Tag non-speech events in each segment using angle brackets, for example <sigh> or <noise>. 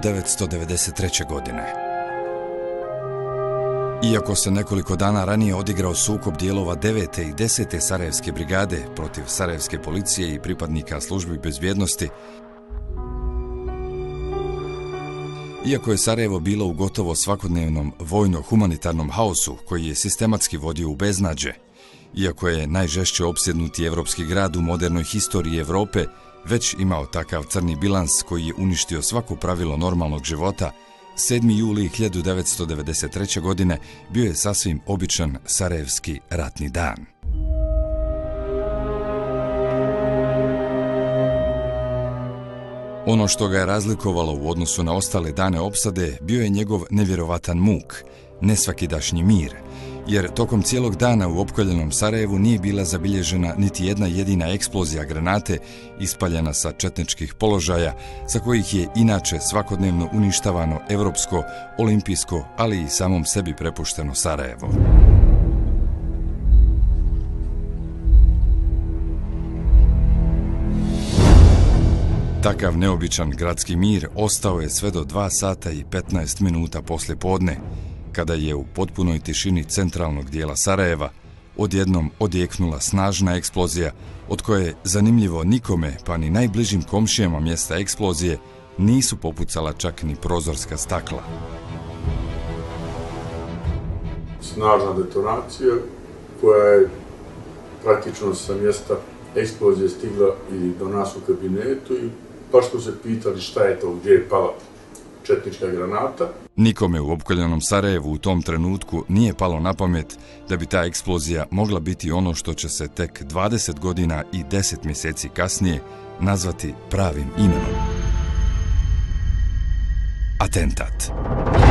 1993. godine. Iako se nekoliko dana ranije odigrao sukob dijelova 9. i 10. Sarajevske brigade protiv Sarajevske policije i pripadnika službi bezbjednosti, Iako je Sarajevo bilo u gotovo svakodnevnom vojno-humanitarnom haosu koji je sistematski vodio u beznađe, iako je najžešće opsjednuti evropski grad u modernoj historiji Evrope već imao takav crni bilans koji je uništio svako pravilo normalnog života, 7. juli 1993. godine bio je sasvim običan Sarajevski ratni dan. Ono što ga je razlikovalo u odnosu na ostale dane opsade bio je njegov nevjerovatan muk, nesvakidašnji mir, jer tokom cijelog dana u opkoljenom Sarajevu nije bila zabilježena niti jedna jedina eksplozija granate ispaljena sa četničkih položaja, sa kojih je inače svakodnevno uništavano evropsko, olimpijsko, ali i samom sebi prepušteno Sarajevo. Takav neobičan gradski mir ostao je sve do 2 sata i 15 minuta posle podne, kada je u potpunoj tišini centralnog dijela Sarajeva odjednom odjeknula snažna eksplozija, od koje zanimljivo nikome, pa ni najbližim komšijama mjesta eksplozije, nisu popucala čak ni prozorska stakla. Snažna detonacija koja je praktično sa mjesta eksplozije stigla i do nas u kabinetu i pa što se pitali šta je to, gdje je pala četnička granata. Nikome u opkoljenom Sarajevu u tom trenutku nije palo na pamet da bi ta eksplozija mogla biti ono što će se tek 20 godina i 10 mjeseci kasnije nazvati pravim imenom. Atentat. Atentat.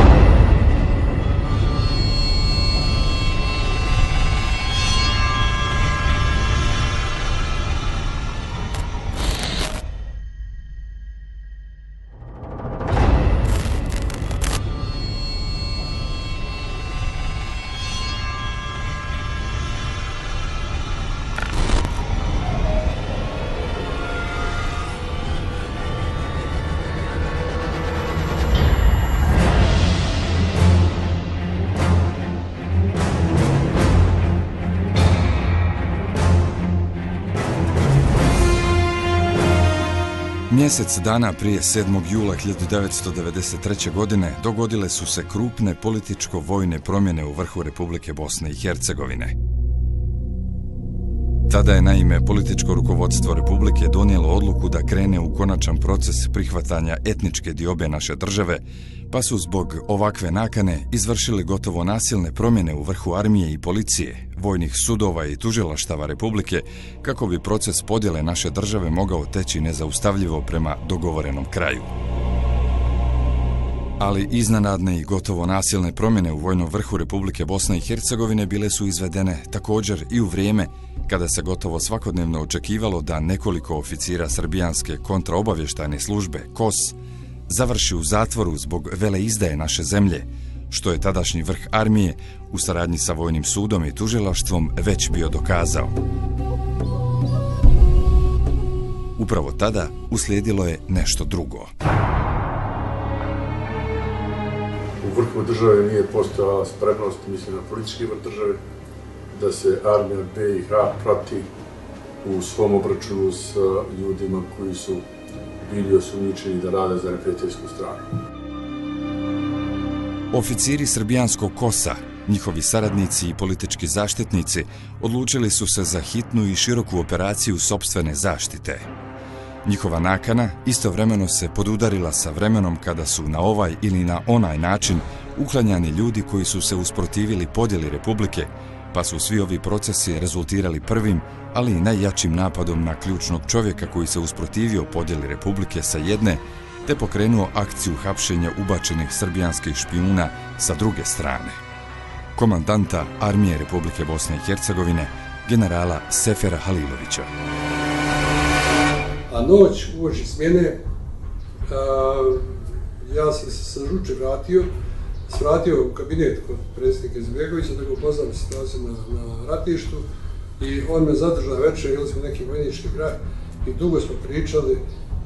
Mjesec dana prije 7. jula 1993. godine dogodile su se krupne političko-vojne promjene u vrhu Republike Bosne i Hercegovine. Tada je naime političko rukovodstvo Republike donijelo odluku da krene u konačan proces prihvatanja etničke diobe naše države, pa su zbog ovakve nakane izvršili gotovo nasilne promjene u vrhu armije i policije, vojnih sudova i tužilaštava Republike, kako bi proces podjele naše države mogao teći nezaustavljivo prema dogovorenom kraju. Ali iznenadne i gotovo nasilne promjene u vojnom vrhu Republike Bosne i Hercegovine bile su izvedene također i u vrijeme kada se gotovo svakodnevno očekivalo da nekoliko oficira srbijanske kontraobavještajne službe, KOS, završi u zatvoru zbog vele izdaje naše zemlje, što je tadašnji vrh armije u saradnji sa vojnim sudom i tužilaštvom već bio dokazao. Upravo tada uslijedilo je nešto drugo. U vrhu države nije postojala spremnost, mislim na politički vrh države, da se armija BiH prati u svom obračunu s ljudima koji su bili osumničeni da rade za neprijateljsku stranu. Oficiri srbijanskog kosa, njihovi saradnici i politički zaštitnici odlučili su se za hitnu i široku operaciju sobstvene zaštite. Njihova nakana istovremeno se podudarila sa vremenom kada su na ovaj ili na onaj način uklanjani ljudi koji su se usprotivili podjeli Republike, pa su svi ovi procesi rezultirali prvim, ali i najjačim napadom na ključnog čovjeka koji se usprotivio podjeli Republike sa jedne, te pokrenuo akciju hapšenja ubačenih srbijanskih špijuna sa druge strane. Komandanta Armije Republike Bosne i Hercegovine, generala Sefera Halilovića. A noć uoči smjene, ja sam se sa žuče vratio, svratio u kabinet kod predsjednika Izbjegovića da ga upoznam situaciju na, na ratištu i on me zadržao večer, ili smo neki vojnički grad i dugo smo pričali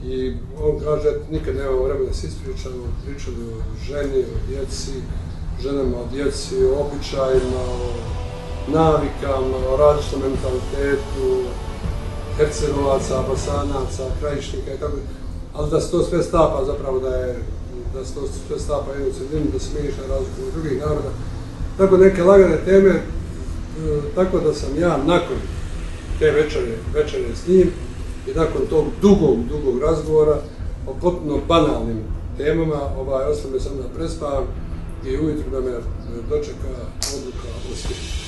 I on kaže, nikad nema vremena da se ispričamo, pričali o ženi, o djeci, ženama, o djeci, o običajima, o navikama, o različitom mentalitetu, hercegovaca, basanaca, krajišnika i tako. Ali da se to sve stapa zapravo da je da se to sve stapa jednu cedinu, da se miješa razliku od drugih naroda. Tako neke lagane teme, e, tako da sam ja nakon te večere, večere s njim i nakon tog dugog, dugog razgovora o potpuno banalnim temama, ovaj, ostalo sam da prespavam i ujutru da me e, dočeka odluka o svijetu.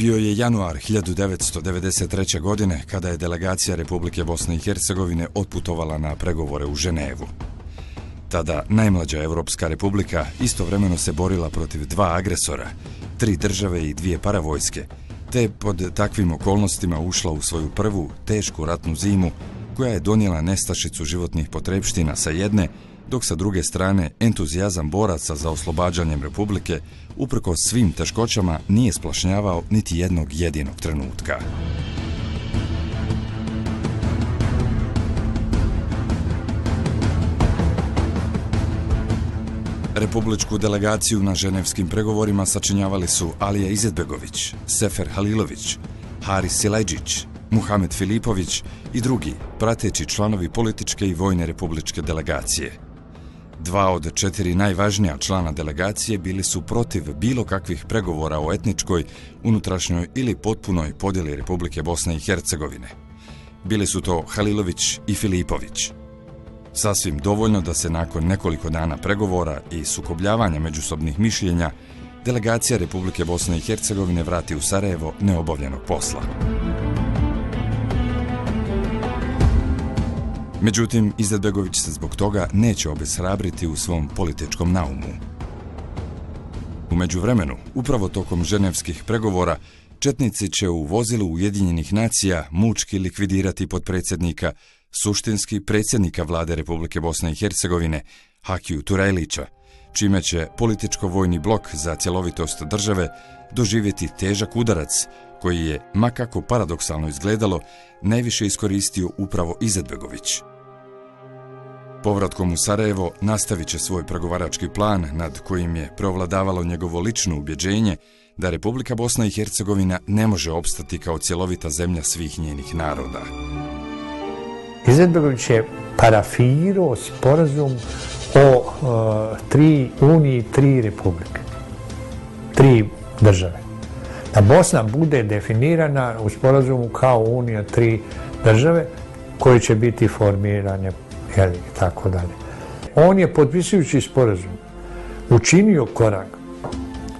Bio je januar 1993. godine kada je delegacija Republike Bosne i Hercegovine otputovala na pregovore u Ženevu. Tada najmlađa Evropska republika istovremeno se borila protiv dva agresora, tri države i dvije paravojske, te pod takvim okolnostima ušla u svoju prvu tešku ratnu zimu koja je donijela nestašicu životnih potrebština sa jedne dok sa druge strane entuzijazam boraca za oslobađanjem Republike uprko svim teškoćama nije splašnjavao niti jednog jedinog trenutka. Republičku delegaciju na ženevskim pregovorima sačinjavali su Alija Izetbegović, Sefer Halilović, Haris Silajđić, Muhamed Filipović i drugi prateći članovi političke i vojne republičke delegacije – Dva od četiri najvažnija člana delegacije bili su protiv bilo kakvih pregovora o etničkoj, unutrašnjoj ili potpunoj podjeli Republike Bosne i Hercegovine. Bili su to Halilović i Filipović. Sasvim dovoljno da se nakon nekoliko dana pregovora i sukobljavanja međusobnih mišljenja delegacija Republike Bosne i Hercegovine vrati u Sarajevo neobavljenog posla. Međutim, Izetbegović se zbog toga neće obeshrabriti u svom političkom naumu. Umeđu vremenu, upravo tokom ženevskih pregovora, Četnici će u vozilu Ujedinjenih nacija mučki likvidirati podpredsjednika, suštinski predsjednika vlade Republike Bosne i Hercegovine, Hakiju Turajlića, čime će političko-vojni blok za cjelovitost države doživjeti težak udarac, koji je, makako paradoksalno izgledalo, najviše iskoristio upravo Izetbegović. Povratkom u Sarajevo nastavit će svoj pregovarački plan nad kojim je provladavalo njegovo lično ubjeđenje da Republika Bosna i Hercegovina ne može opstati kao cjelovita zemlja svih njenih naroda. Izetbegović je parafirao sporazum o e, tri uniji, tri republike, tri države. Da Bosna bude definirana u sporazumu kao unija tri države koje će biti formirane jeli, tako dalje. On je, potpisujući sporazum, učinio korak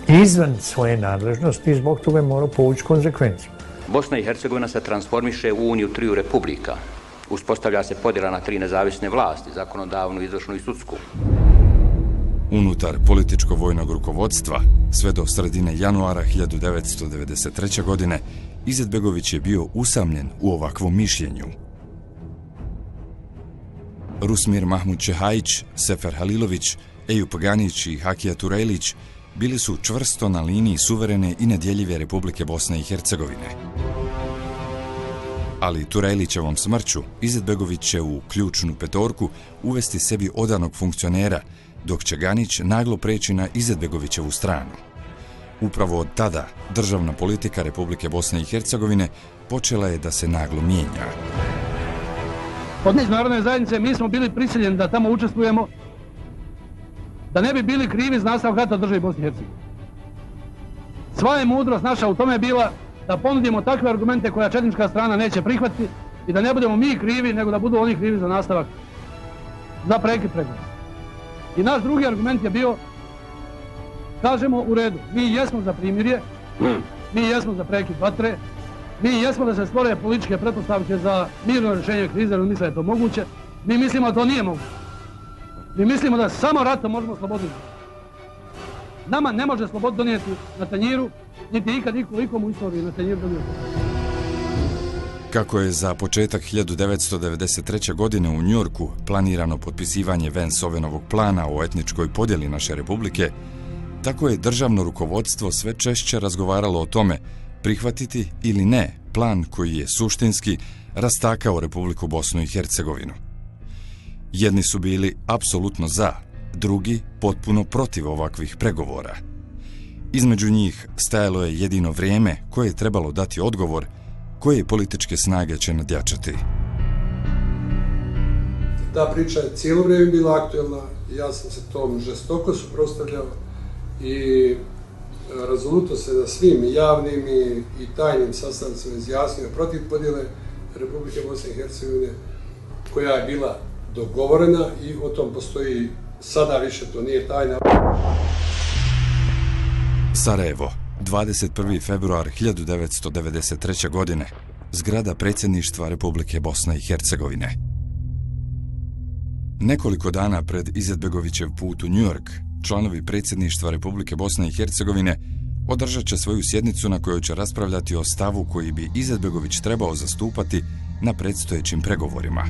izvan svoje nadležnosti i zbog toga je morao povući konsekvenciju. Bosna i Hercegovina se transformiše u uniju triju republika. Uspostavlja se podjela na tri nezavisne vlasti, zakonodavnu, izvršnu i sudsku. Unutar političko-vojnog rukovodstva, sve do sredine januara 1993. godine, Izetbegović je bio usamljen u ovakvom mišljenju. Rusmir Mahmud Čehajić, Sefer Halilović, Ejup Ganić i Hakija Turelić bili su čvrsto na liniji suverene i nedjeljive Republike Bosne i Hercegovine. Ali Turelićevom smrću Izetbegović će u ključnu petorku uvesti sebi odanog funkcionera, dok će Ganić naglo preći na Izetbegovićevu stranu. Upravo od tada državna politika Republike Bosne i Hercegovine počela je da se naglo mijenja od međunarodne zajednice mi smo bili prisiljeni da tamo učestvujemo da ne bi bili krivi za nastav rata državi Bosne i Hercegovine. Sva je mudrost naša u tome bila da ponudimo takve argumente koja četnička strana neće prihvatiti i da ne budemo mi krivi, nego da budu oni krivi za nastavak, za prekid pregovora. I naš drugi argument je bio, kažemo u redu, mi jesmo za primirje, mi jesmo za prekid vatre, Mi jesmo da se stvore političke pretpostavke za mirno rješenje krize, ali misle da je to moguće. Mi mislimo da to nije moguće. Mi mislimo da samo ratom možemo sloboditi. Nama ne može slobod donijeti na tanjiru, niti ikad ikom u istoriju na tanjiru donijeti. Kako je za početak 1993. godine u Njorku planirano potpisivanje Vensovenovog plana o etničkoj podjeli naše republike, tako je državno rukovodstvo sve češće razgovaralo o tome prihvatiti ili ne plan koji je suštinski rastakao Republiku Bosnu i Hercegovinu. Jedni su bili apsolutno za, drugi potpuno protiv ovakvih pregovora. Između njih stajalo je jedino vrijeme koje je trebalo dati odgovor koje političke snage će nadjačati. Ta priča je cijelo vrijeme bila aktuelna, ja sam se tom žestoko suprostavljao i e, rezoluto se na svim javnim i, i tajnim sastavnicama izjasnio protiv podjele Republike Bosne i Hercegovine, koja je bila dogovorena i o tom postoji sada više, to nije tajna. Sarajevo, 21. februar 1993. godine, zgrada predsjedništva Republike Bosne i Hercegovine. Nekoliko dana pred Izetbegovićev put u New York, članovi predsjedništva Republike Bosne i Hercegovine održat će svoju sjednicu na kojoj će raspravljati o stavu koji bi Izetbegović trebao zastupati na predstojećim pregovorima.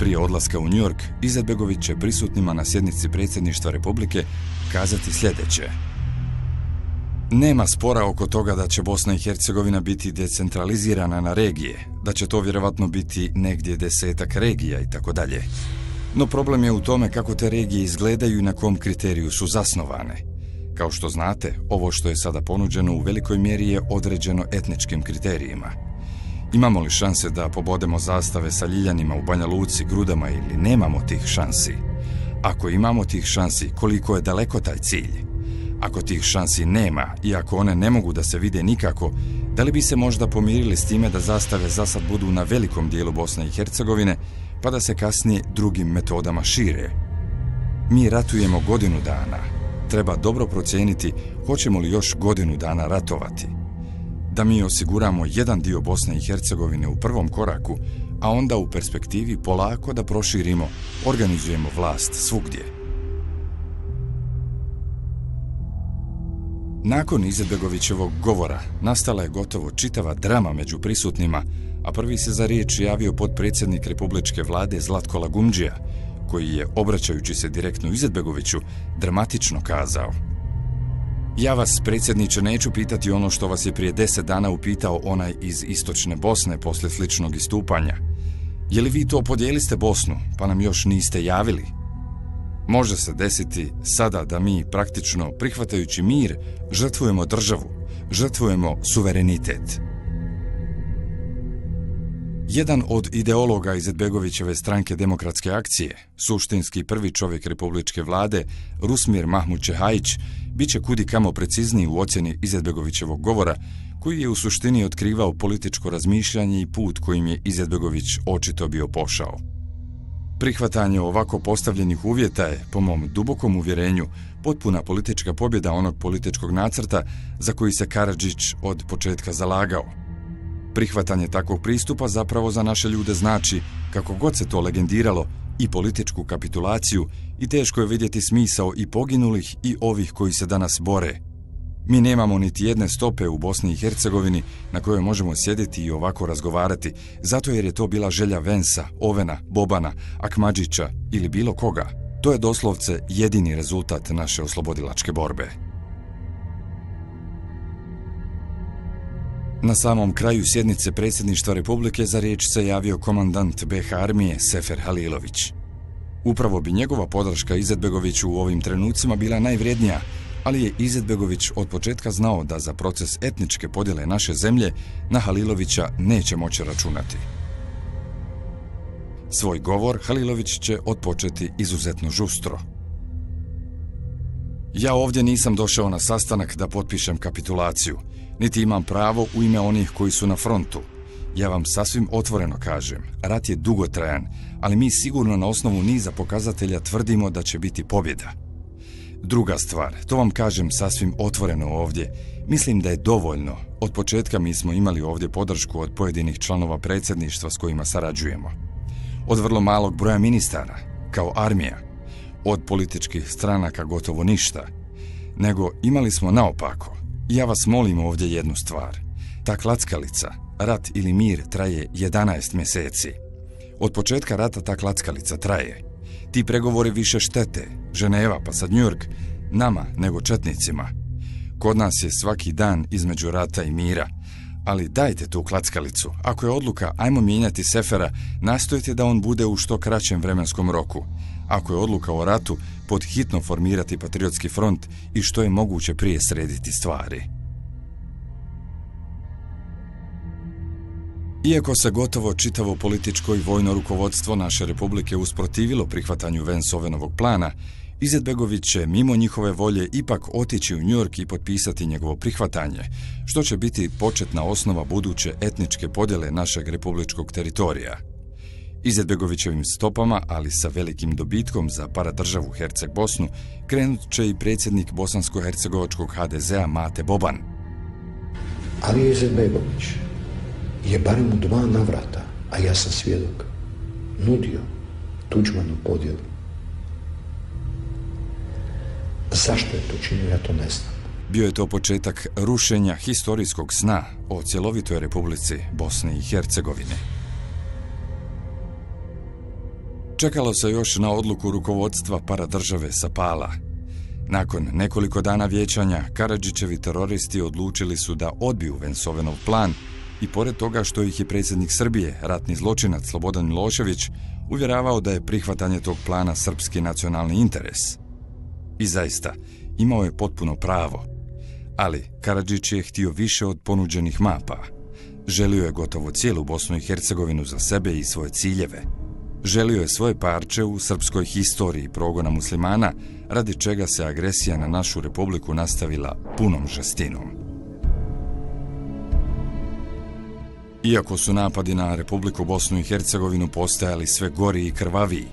Prije odlaska u Njork, Izetbegović će prisutnima na sjednici predsjedništva Republike kazati sljedeće. Nema spora oko toga da će Bosna i Hercegovina biti decentralizirana na regije, da će to vjerovatno biti negdje desetak regija i tako dalje. No problem je u tome kako te regije izgledaju i na kom kriteriju su zasnovane. Kao što znate, ovo što je sada ponuđeno u velikoj mjeri je određeno etničkim kriterijima. Imamo li šanse da pobodemo zastave sa ljiljanima u Banja Luci, Grudama ili nemamo tih šansi? Ako imamo tih šansi, koliko je daleko taj cilj? Ako tih šansi nema i ako one ne mogu da se vide nikako, da li bi se možda pomirili s time da zastave zasad budu na velikom dijelu Bosne i Hercegovine, pa da se kasnije drugim metodama šire? Mi ratujemo godinu dana. Treba dobro procijeniti hoćemo li još godinu dana ratovati. Da mi osiguramo jedan dio Bosne i Hercegovine u prvom koraku, a onda u perspektivi polako da proširimo, organizujemo vlast svugdje. Nakon Izetbegovićevog govora nastala je gotovo čitava drama među prisutnima, a prvi se za riječ javio podpredsjednik Republičke vlade Zlatko Lagumđija, koji je, obraćajući se direktno Izetbegoviću, dramatično kazao Ja vas, predsjedniče, neću pitati ono što vas je prije deset dana upitao onaj iz Istočne Bosne posle sličnog istupanja. Je li vi to podijeliste Bosnu, pa nam još niste javili? Može se desiti sada da mi praktično prihvatajući mir žrtvujemo državu, žrtvujemo suverenitet. Jedan od ideologa iz Edbegovićeve stranke demokratske akcije, suštinski prvi čovjek republičke vlade, Rusmir Mahmud Čehajić, bit će kudi kamo precizniji u ocjeni Izetbegovićevog govora, koji je u suštini otkrivao političko razmišljanje i put kojim je Izetbegović očito bio pošao. Prihvatanje ovako postavljenih uvjeta je, po mom dubokom uvjerenju, potpuna politička pobjeda onog političkog nacrta za koji se Karadžić od početka zalagao. Prihvatanje takvog pristupa zapravo za naše ljude znači, kako god se to legendiralo, i političku kapitulaciju i teško je vidjeti smisao i poginulih i ovih koji se danas bore – Mi nemamo niti jedne stope u Bosni i Hercegovini na kojoj možemo sjediti i ovako razgovarati, zato jer je to bila želja Vensa, Ovena, Bobana, Akmađića ili bilo koga. To je doslovce jedini rezultat naše oslobodilačke borbe. Na samom kraju sjednice predsjedništva Republike za riječ se javio komandant BH armije Sefer Halilović. Upravo bi njegova podrška Izetbegoviću u ovim trenucima bila najvrijednija, ali je Izetbegović od početka znao da za proces etničke podjele naše zemlje na Halilovića neće moći računati. Svoj govor Halilović će odpočeti izuzetno žustro. Ja ovdje nisam došao na sastanak da potpišem kapitulaciju, niti imam pravo u ime onih koji su na frontu. Ja vam sasvim otvoreno kažem, rat je dugotrajan, ali mi sigurno na osnovu niza pokazatelja tvrdimo da će biti pobjeda. Druga stvar, to vam kažem sasvim otvoreno ovdje, mislim da je dovoljno. Od početka mi smo imali ovdje podršku od pojedinih članova predsjedništva s kojima sarađujemo. Od vrlo malog broja ministara, kao armija. Od političkih stranaka gotovo ništa. Nego imali smo naopako. Ja vas molim ovdje jednu stvar. Ta klackalica, rat ili mir, traje 11 mjeseci. Od početka rata ta klackalica traje. Ti pregovori više štete, Ženeva pa sad Njurk, nama nego četnicima. Kod nas je svaki dan između rata i mira, ali dajte tu klackalicu. Ako je odluka ajmo mijenjati Sefera, nastojite da on bude u što kraćem vremenskom roku. Ako je odluka o ratu, pod hitno formirati patriotski front i što je moguće prije srediti stvari. Iako se gotovo čitavo političko i vojno rukovodstvo naše republike usprotivilo prihvatanju Vensovenovog plana, Izetbegović će mimo njihove volje ipak otići u Njujork i potpisati njegovo prihvatanje, što će biti početna osnova buduće etničke podjele našeg republičkog teritorija. Izetbegovićevim stopama, ali sa velikim dobitkom za paradržavu Herceg Bosnu, krenut će i predsjednik bosansko-hercegovačkog HDZ-a Mate Boban. Ali Izetbegović je barem u dva navrata, a ja sam svjedok, nudio Tuđmanu podjelu Zašto je to činio, ja to ne znam. Bio je to početak rušenja historijskog sna o cjelovitoj republici Bosne i Hercegovine. Čekalo se još na odluku rukovodstva paradržave Sapala. Nakon nekoliko dana vjećanja, Karadžićevi teroristi odlučili su da odbiju Vensovenov plan i pored toga što ih je predsjednik Srbije, ratni zločinac Slobodan Milošević, uvjeravao da je prihvatanje tog plana srpski nacionalni interes – I zaista, imao je potpuno pravo. Ali Karadžić je htio više od ponuđenih mapa. Želio je gotovo cijelu Bosnu i Hercegovinu za sebe i svoje ciljeve. Želio je svoje parče u srpskoj historiji progona muslimana, radi čega se agresija na našu republiku nastavila punom žestinom. Iako su napadi na Republiku Bosnu i Hercegovinu postajali sve gori i krvaviji,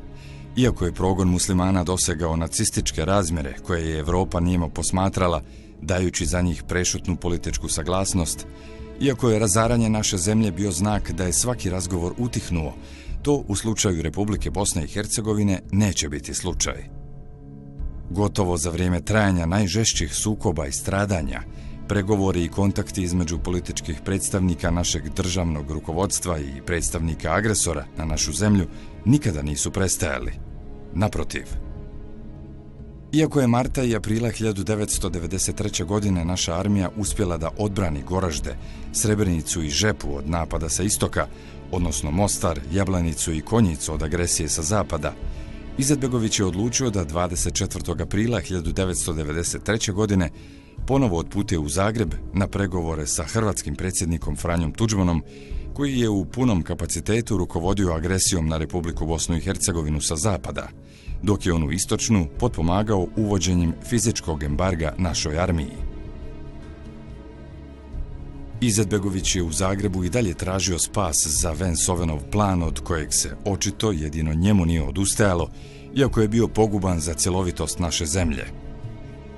Iako je progon muslimana dosegao nacističke razmjere koje je Evropa nijemo posmatrala, dajući za njih prešutnu političku saglasnost, iako je razaranje naše zemlje bio znak da je svaki razgovor utihnuo, to u slučaju Republike Bosne i Hercegovine neće biti slučaj. Gotovo za vrijeme trajanja najžešćih sukoba i stradanja, pregovori i kontakti između političkih predstavnika našeg državnog rukovodstva i predstavnika agresora na našu zemlju nikada nisu prestajali. Naprotiv. Iako je Marta i aprila 1993. godine naša armija uspjela da odbrani Goražde, Srebrenicu i Žepu od napada sa istoka, odnosno Mostar, Jablanicu i Konjicu od agresije sa zapada, Izetbegović je odlučio da 24. aprila 1993. godine ponovo odputuje u Zagreb na pregovore sa hrvatskim predsjednikom Franjom Tuđmanom koji je u punom kapacitetu rukovodio agresijom na Republiku Bosnu i Hercegovinu sa zapada, dok je on u istočnu potpomagao uvođenjem fizičkog embarga našoj armiji. Izetbegović je u Zagrebu i dalje tražio spas za Vensovenov plan od kojeg se očito jedino njemu nije odustajalo, iako je bio poguban za cjelovitost naše zemlje.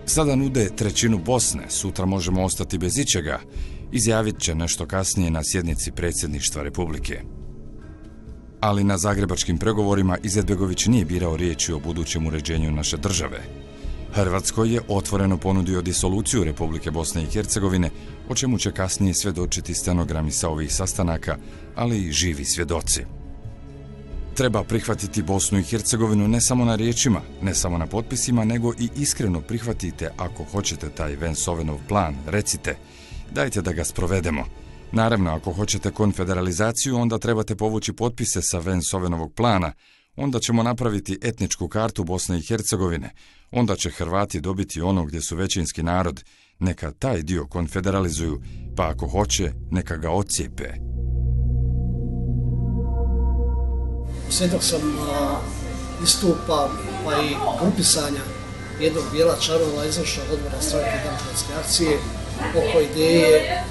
Sada nude trećinu Bosne, sutra možemo ostati bez ičega, izjavit će nešto kasnije na sjednici predsjedništva Republike. Ali na zagrebačkim pregovorima Izetbegović nije birao riječi o budućem uređenju naše države. Hrvatskoj je otvoreno ponudio disoluciju Republike Bosne i Hercegovine, o čemu će kasnije svedočiti stenogrami sa ovih sastanaka, ali i živi svjedoci. Treba prihvatiti Bosnu i Hercegovinu ne samo na riječima, ne samo na potpisima, nego i iskreno prihvatite ako hoćete taj Vensovenov plan, recite – dajte da ga sprovedemo. Naravno, ako hoćete konfederalizaciju, onda trebate povući potpise sa Vensovenovog plana, onda ćemo napraviti etničku kartu Bosne i Hercegovine, onda će Hrvati dobiti ono gdje su većinski narod, neka taj dio konfederalizuju, pa ako hoće, neka ga ocijepe. Sve dok sam a, istupa, pa i grupisanja jednog dijela čarova izvršnog odbora stranke demokratske akcije, oko ideje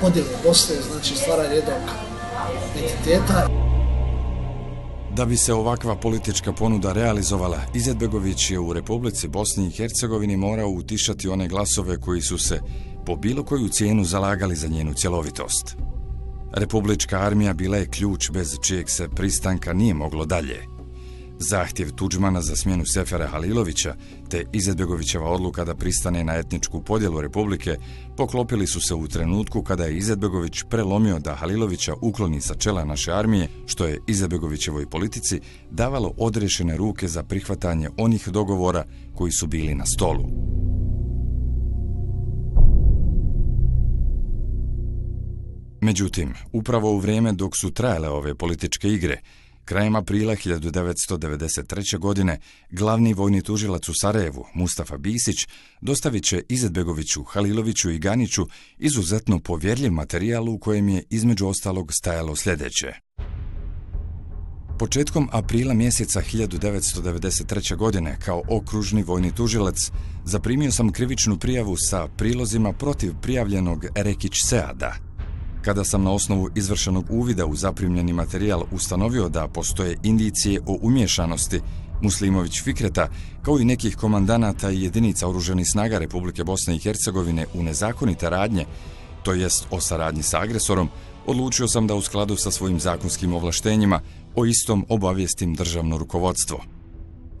podjele Bosne, znači stvaranje jednog entiteta. Da bi se ovakva politička ponuda realizovala, Izetbegović je u Republici Bosni i Hercegovini morao utišati one glasove koji su se po bilo koju cijenu zalagali za njenu cjelovitost. Republička armija bila je ključ bez čijeg se pristanka nije moglo dalje – Zahtjev Tuđmana za smjenu Sefera Halilovića te Izetbegovićeva odluka da pristane na etničku podjelu Republike, poklopili su se u trenutku kada je Izetbegović prelomio da Halilovića ukloni sa čela naše armije, što je Izetbegovićevoj politici davalo odrešene ruke za prihvatanje onih dogovora koji su bili na stolu. Međutim, upravo u vrijeme dok su trajale ove političke igre, krajem aprila 1993. godine, glavni vojni tužilac u Sarajevu, Mustafa Bisić, dostavit će Izetbegoviću, Haliloviću i Ganiću izuzetno povjerljiv materijal u kojem je između ostalog stajalo sljedeće. Početkom aprila mjeseca 1993. godine, kao okružni vojni tužilac, zaprimio sam krivičnu prijavu sa prilozima protiv prijavljenog Rekić Seada. Kada sam na osnovu izvršenog uvida u zaprimljeni materijal ustanovio da postoje indicije o umješanosti Muslimović Fikreta, kao i nekih komandanata i jedinica oruženih snaga Republike Bosne i Hercegovine u nezakonite radnje, to jest o saradnji sa agresorom, odlučio sam da u skladu sa svojim zakonskim ovlaštenjima o istom obavijestim državno rukovodstvo.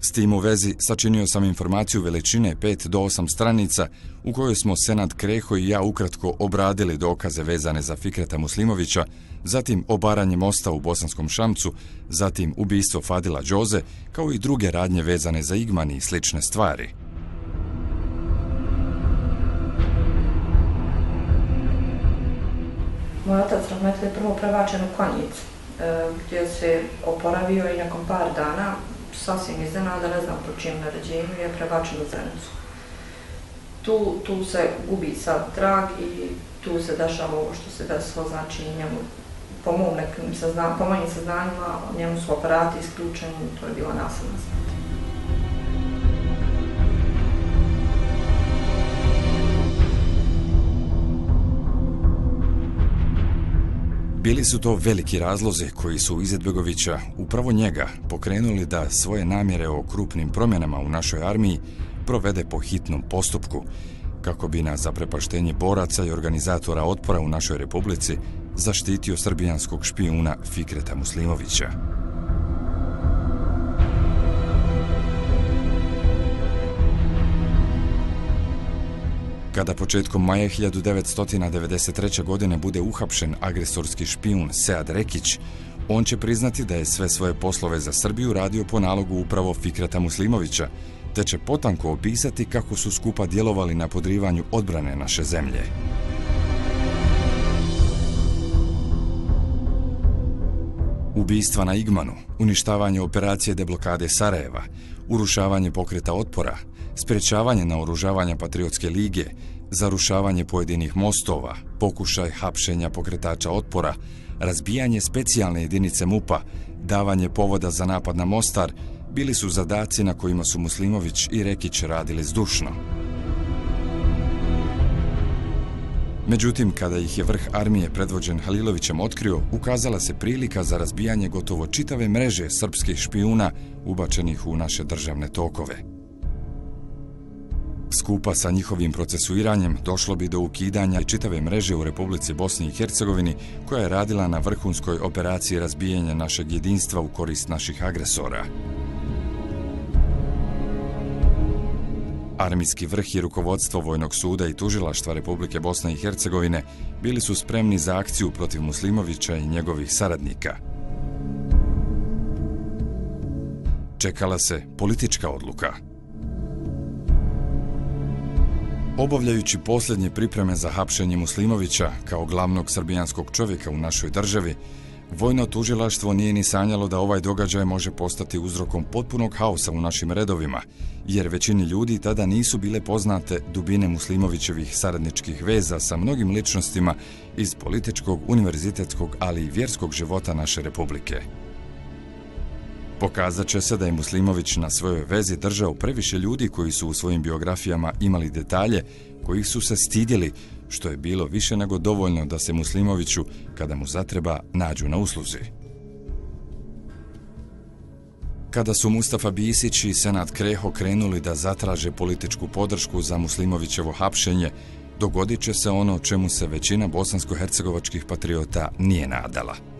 S tim u vezi sačinio sam informaciju veličine 5 do 8 stranica u kojoj smo Senat Kreho i ja ukratko obradili dokaze vezane za Fikreta Muslimovića, zatim obaranje mosta u Bosanskom Šamcu, zatim ubistvo Fadila Đoze, kao i druge radnje vezane za Igmani i slične stvari. Moj otac Rahmetli je prvo prebačen u konjic, e, gdje se oporavio i nakon par dana, sasvim iznenada, ne znam po čijem naređenju, je prebačen u Zenicu. Tu, tu se gubi sad trag i tu se dešava ovo što se desilo, znači njemu, po mom nekim sazna, po mojim saznanjima, njemu su aparati isključeni, to je bila nasilna smrta. Bili su to veliki razlozi koji su Izetbegovića, upravo njega, pokrenuli da svoje namjere o krupnim promjenama u našoj armiji provede po hitnom postupku, kako bi na zaprepaštenje boraca i organizatora otpora u našoj republici zaštitio srbijanskog špijuna Fikreta Muslimovića. Kada početkom maja 1993. godine bude uhapšen agresorski špijun Sead Rekić, on će priznati da je sve svoje poslove za Srbiju radio po nalogu upravo Fikreta Muslimovića, te će potanko opisati kako su skupa djelovali na podrivanju odbrane naše zemlje. Ubijstva na Igmanu, uništavanje operacije deblokade Sarajeva, urušavanje pokreta otpora, sprečavanje naoružavanja Patriotske lige, zarušavanje pojedinih mostova, pokušaj hapšenja pokretača otpora, razbijanje specijalne jedinice MUPA, davanje povoda za napad na Mostar, bili su zadaci na kojima su Muslimović i Rekić radili zdušno. Međutim, kada ih je vrh armije predvođen Halilovićem otkrio, ukazala se prilika za razbijanje gotovo čitave mreže srpskih špijuna ubačenih u naše državne tokove. Skupa sa njihovim procesuiranjem došlo bi do ukidanja čitave mreže u Republici Bosni i Hercegovini koja je radila na vrhunskoj operaciji razbijanja našeg jedinstva u korist naših agresora. Armijski vrh i rukovodstvo Vojnog suda i tužilaštva Republike Bosne i Hercegovine bili su spremni za akciju protiv Muslimovića i njegovih saradnika. Čekala se politička odluka – Obavljajući posljednje pripreme za hapšenje Muslimovića kao glavnog srbijanskog čovjeka u našoj državi, vojno tužilaštvo nije ni sanjalo da ovaj događaj može postati uzrokom potpunog haosa u našim redovima, jer većini ljudi tada nisu bile poznate dubine Muslimovićevih saradničkih veza sa mnogim ličnostima iz političkog, univerzitetskog, ali i vjerskog života naše republike. Pokazat će se da je Muslimović na svojoj vezi držao previše ljudi koji su u svojim biografijama imali detalje kojih su se stidjeli, što je bilo više nego dovoljno da se Muslimoviću, kada mu zatreba, nađu na usluzi. Kada su Mustafa Bisić i Senat Kreho krenuli da zatraže političku podršku za Muslimovićevo hapšenje, dogodit će se ono čemu se većina bosansko-hercegovačkih patriota nije nadala –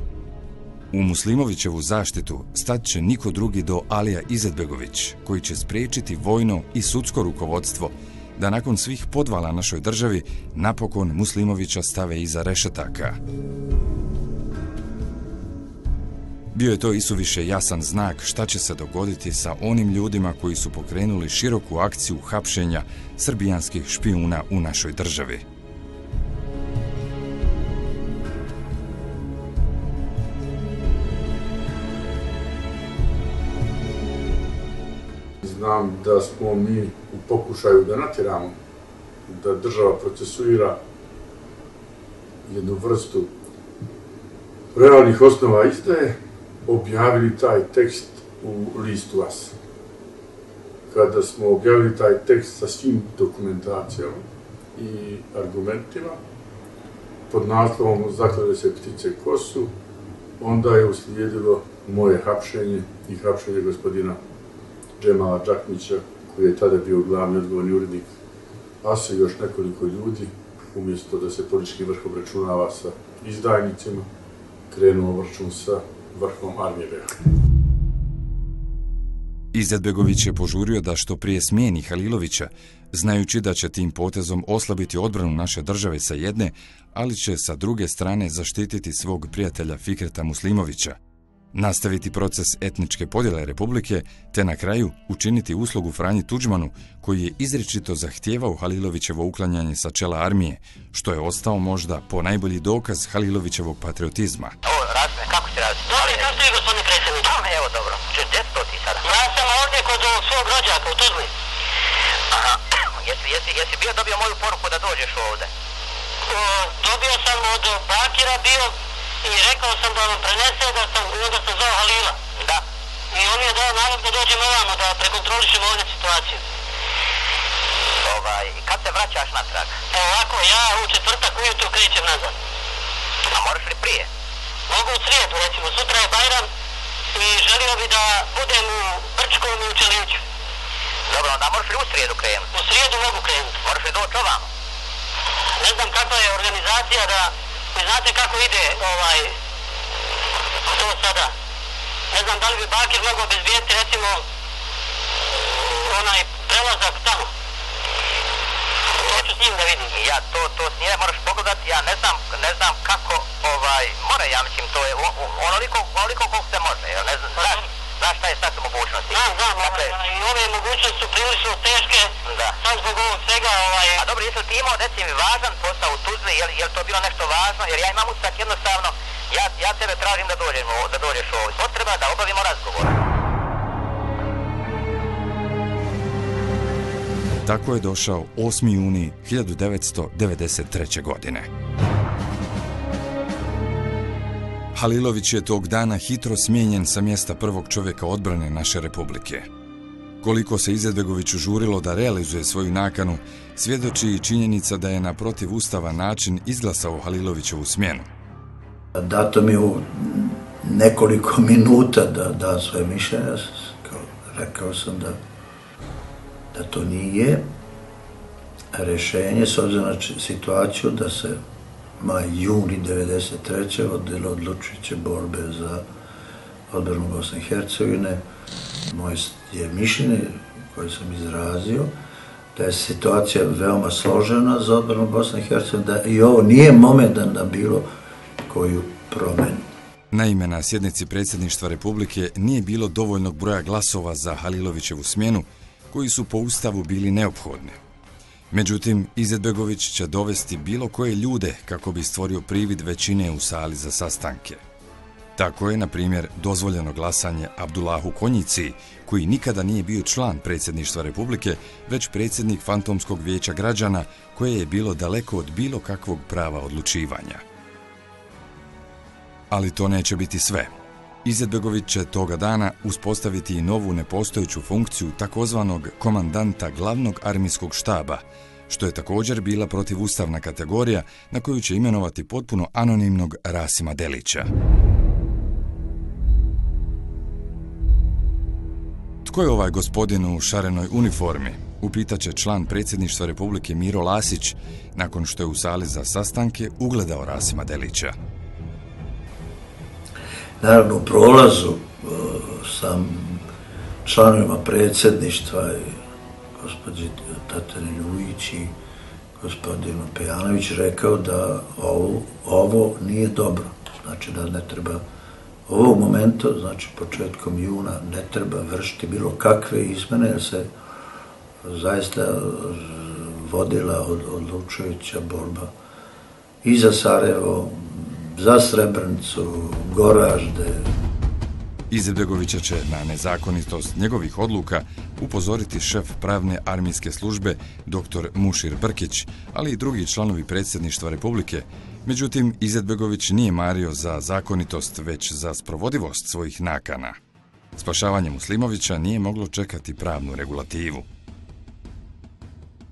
U Muslimovićevu zaštitu stat će niko drugi do Alija Izetbegović, koji će spriječiti vojno i sudsko rukovodstvo da nakon svih podvala našoj državi napokon Muslimovića stave iza rešetaka. Bio je to isuviše jasan znak šta će se dogoditi sa onim ljudima koji su pokrenuli široku akciju hapšenja srbijanskih špijuna u našoj državi. Znam da smo mi u pokušaju da natiramo, da država procesuira jednu vrstu realnih osnova izdaje, objavili taj tekst u listu AS. Kada smo objavili taj tekst sa svim dokumentacijama i argumentima, pod naslovom Zaklade se ptice kosu, onda je uslijedilo moje hapšenje i hapšenje gospodina Džemala Đakmića, koji je tada bio glavni odgovorni urednik, ASA i još nekoliko ljudi, umjesto da se politički vrh obračunava sa izdajnicima, krenuo obračun sa vrhom armije BH. Izetbegović je požurio da što prije smijeni Halilovića, znajući da će tim potezom oslabiti odbranu naše države sa jedne, ali će sa druge strane zaštititi svog prijatelja Fikreta Muslimovića, nastaviti proces etničke podjele Republike, te na kraju učiniti uslugu Franji Tuđmanu, koji je izričito zahtijevao Halilovićevo uklanjanje sa čela armije, što je ostao možda po najbolji dokaz Halilovićevog patriotizma. Razme, kako ti radi? Dobro, kako ti, gospodine predsjednik? Evo, dobro. Če, gdje to ti sada? Ja sam ovdje kod svog rođaka u Tuzli. Aha, <clears throat> jesi, jesi, jesi bio dobio moju poruku da dođeš ovdje? O, dobio sam od Bakira bio i rekao sam da vam prenese da sam, onda sam zvao Halila. Da. I on je dao nalog da dođemo ovamo, da prekontrolišemo ovdje situaciju. Ovaj, kad se vraćaš natrag? Evo ovako, ja u četvrtak ujutru krećem nazad. A moraš li prije? Mogu u srijedu, recimo, sutra je Bajram i želio bi da budem u Brčkom i u Čeliću. Dobro, onda moraš li u srijedu krenuti? U srijedu mogu krenuti. Moraš li doći ovamo? Ne znam kakva je organizacija da Vi znate kako ide ovaj to sada. Ne znam da li bi Bakir mogao bezbijeti recimo onaj prelazak tamo. Hoću s njim da vidim. Ja to, to s njime moraš pogledati, ja ne znam, ne znam kako, ovaj, mora ja mislim, to je onoliko, onoliko koliko se može, ja ne znam, znaš, znaš šta je sad mogućnosti. Znam, znam, dakle, ovaj, i ove mogućnosti su prilično teške, da. sad zbog ovog svega, ovaj... A dobro, jesi li ti imao, reci mi, važan posao u Tuzli, je, je li to bilo nešto važno, jer ja imam usak jednostavno, ja, ja tebe tražim da, dođem, da dođeš ovdje, potreba da obavimo razgovor. Tako je došao 8. juni 1993. godine. Halilović je tog dana hitro smijenjen sa mjesta prvog čovjeka odbrane naše republike. Koliko se Izetbegoviću žurilo da realizuje svoju nakanu, svjedoči i činjenica da je na protiv ustava način izglasao Halilovićevu smjenu. Dato mi u nekoliko minuta da da svoje mišljenje, rekao sam da da to nije rešenje s obzirom na situaciju da se maj, juni 1993. vodilo odlučujuće borbe za odbranu Bosne i Hercegovine. Moje je mišljenje koje sam izrazio da je situacija veoma složena za odbranu Bosne i Hercegovine, da i ovo nije moment da bilo koju promenu. Naime, na sjednici predsjedništva Republike nije bilo dovoljnog broja glasova za Halilovićevu smjenu, koji su po ustavu bili neophodni. Međutim, Izetbegović će dovesti bilo koje ljude kako bi stvorio privid većine u sali za sastanke. Tako je, na primjer, dozvoljeno glasanje Abdullahu Konjici, koji nikada nije bio član predsjedništva Republike, već predsjednik Fantomskog vijeća građana, koje je bilo daleko od bilo kakvog prava odlučivanja. Ali to neće biti sve. Izetbegović će toga dana uspostaviti i novu nepostojeću funkciju takozvanog komandanta glavnog armijskog štaba, što je također bila protivustavna kategorija na koju će imenovati potpuno anonimnog Rasima Delića. Ko je ovaj gospodin u šarenoj uniformi? Upitaće član predsjedništva Republike Miro Lasić, nakon što je u sali za sastanke ugledao Rasima Delića. Naravno, u prolazu e, sam članovima predsjedništva i gospođi Tatjani Ljujić i gospodinu Pejanović rekao da ovo, ovo nije dobro. Znači da ne treba ovog momenta, znači početkom juna, ne treba vršiti bilo kakve izmene, jer se zaista vodila od, odlučujuća borba i za Sarajevo, za Srebrnicu, Goražde. Izetbegovića će na nezakonitost njegovih odluka upozoriti šef pravne armijske službe dr. Mušir Brkić, ali i drugi članovi predsjedništva Republike. Međutim, Izetbegović nije mario za zakonitost, već za sprovodivost svojih nakana. Spašavanje Muslimovića nije moglo čekati pravnu regulativu.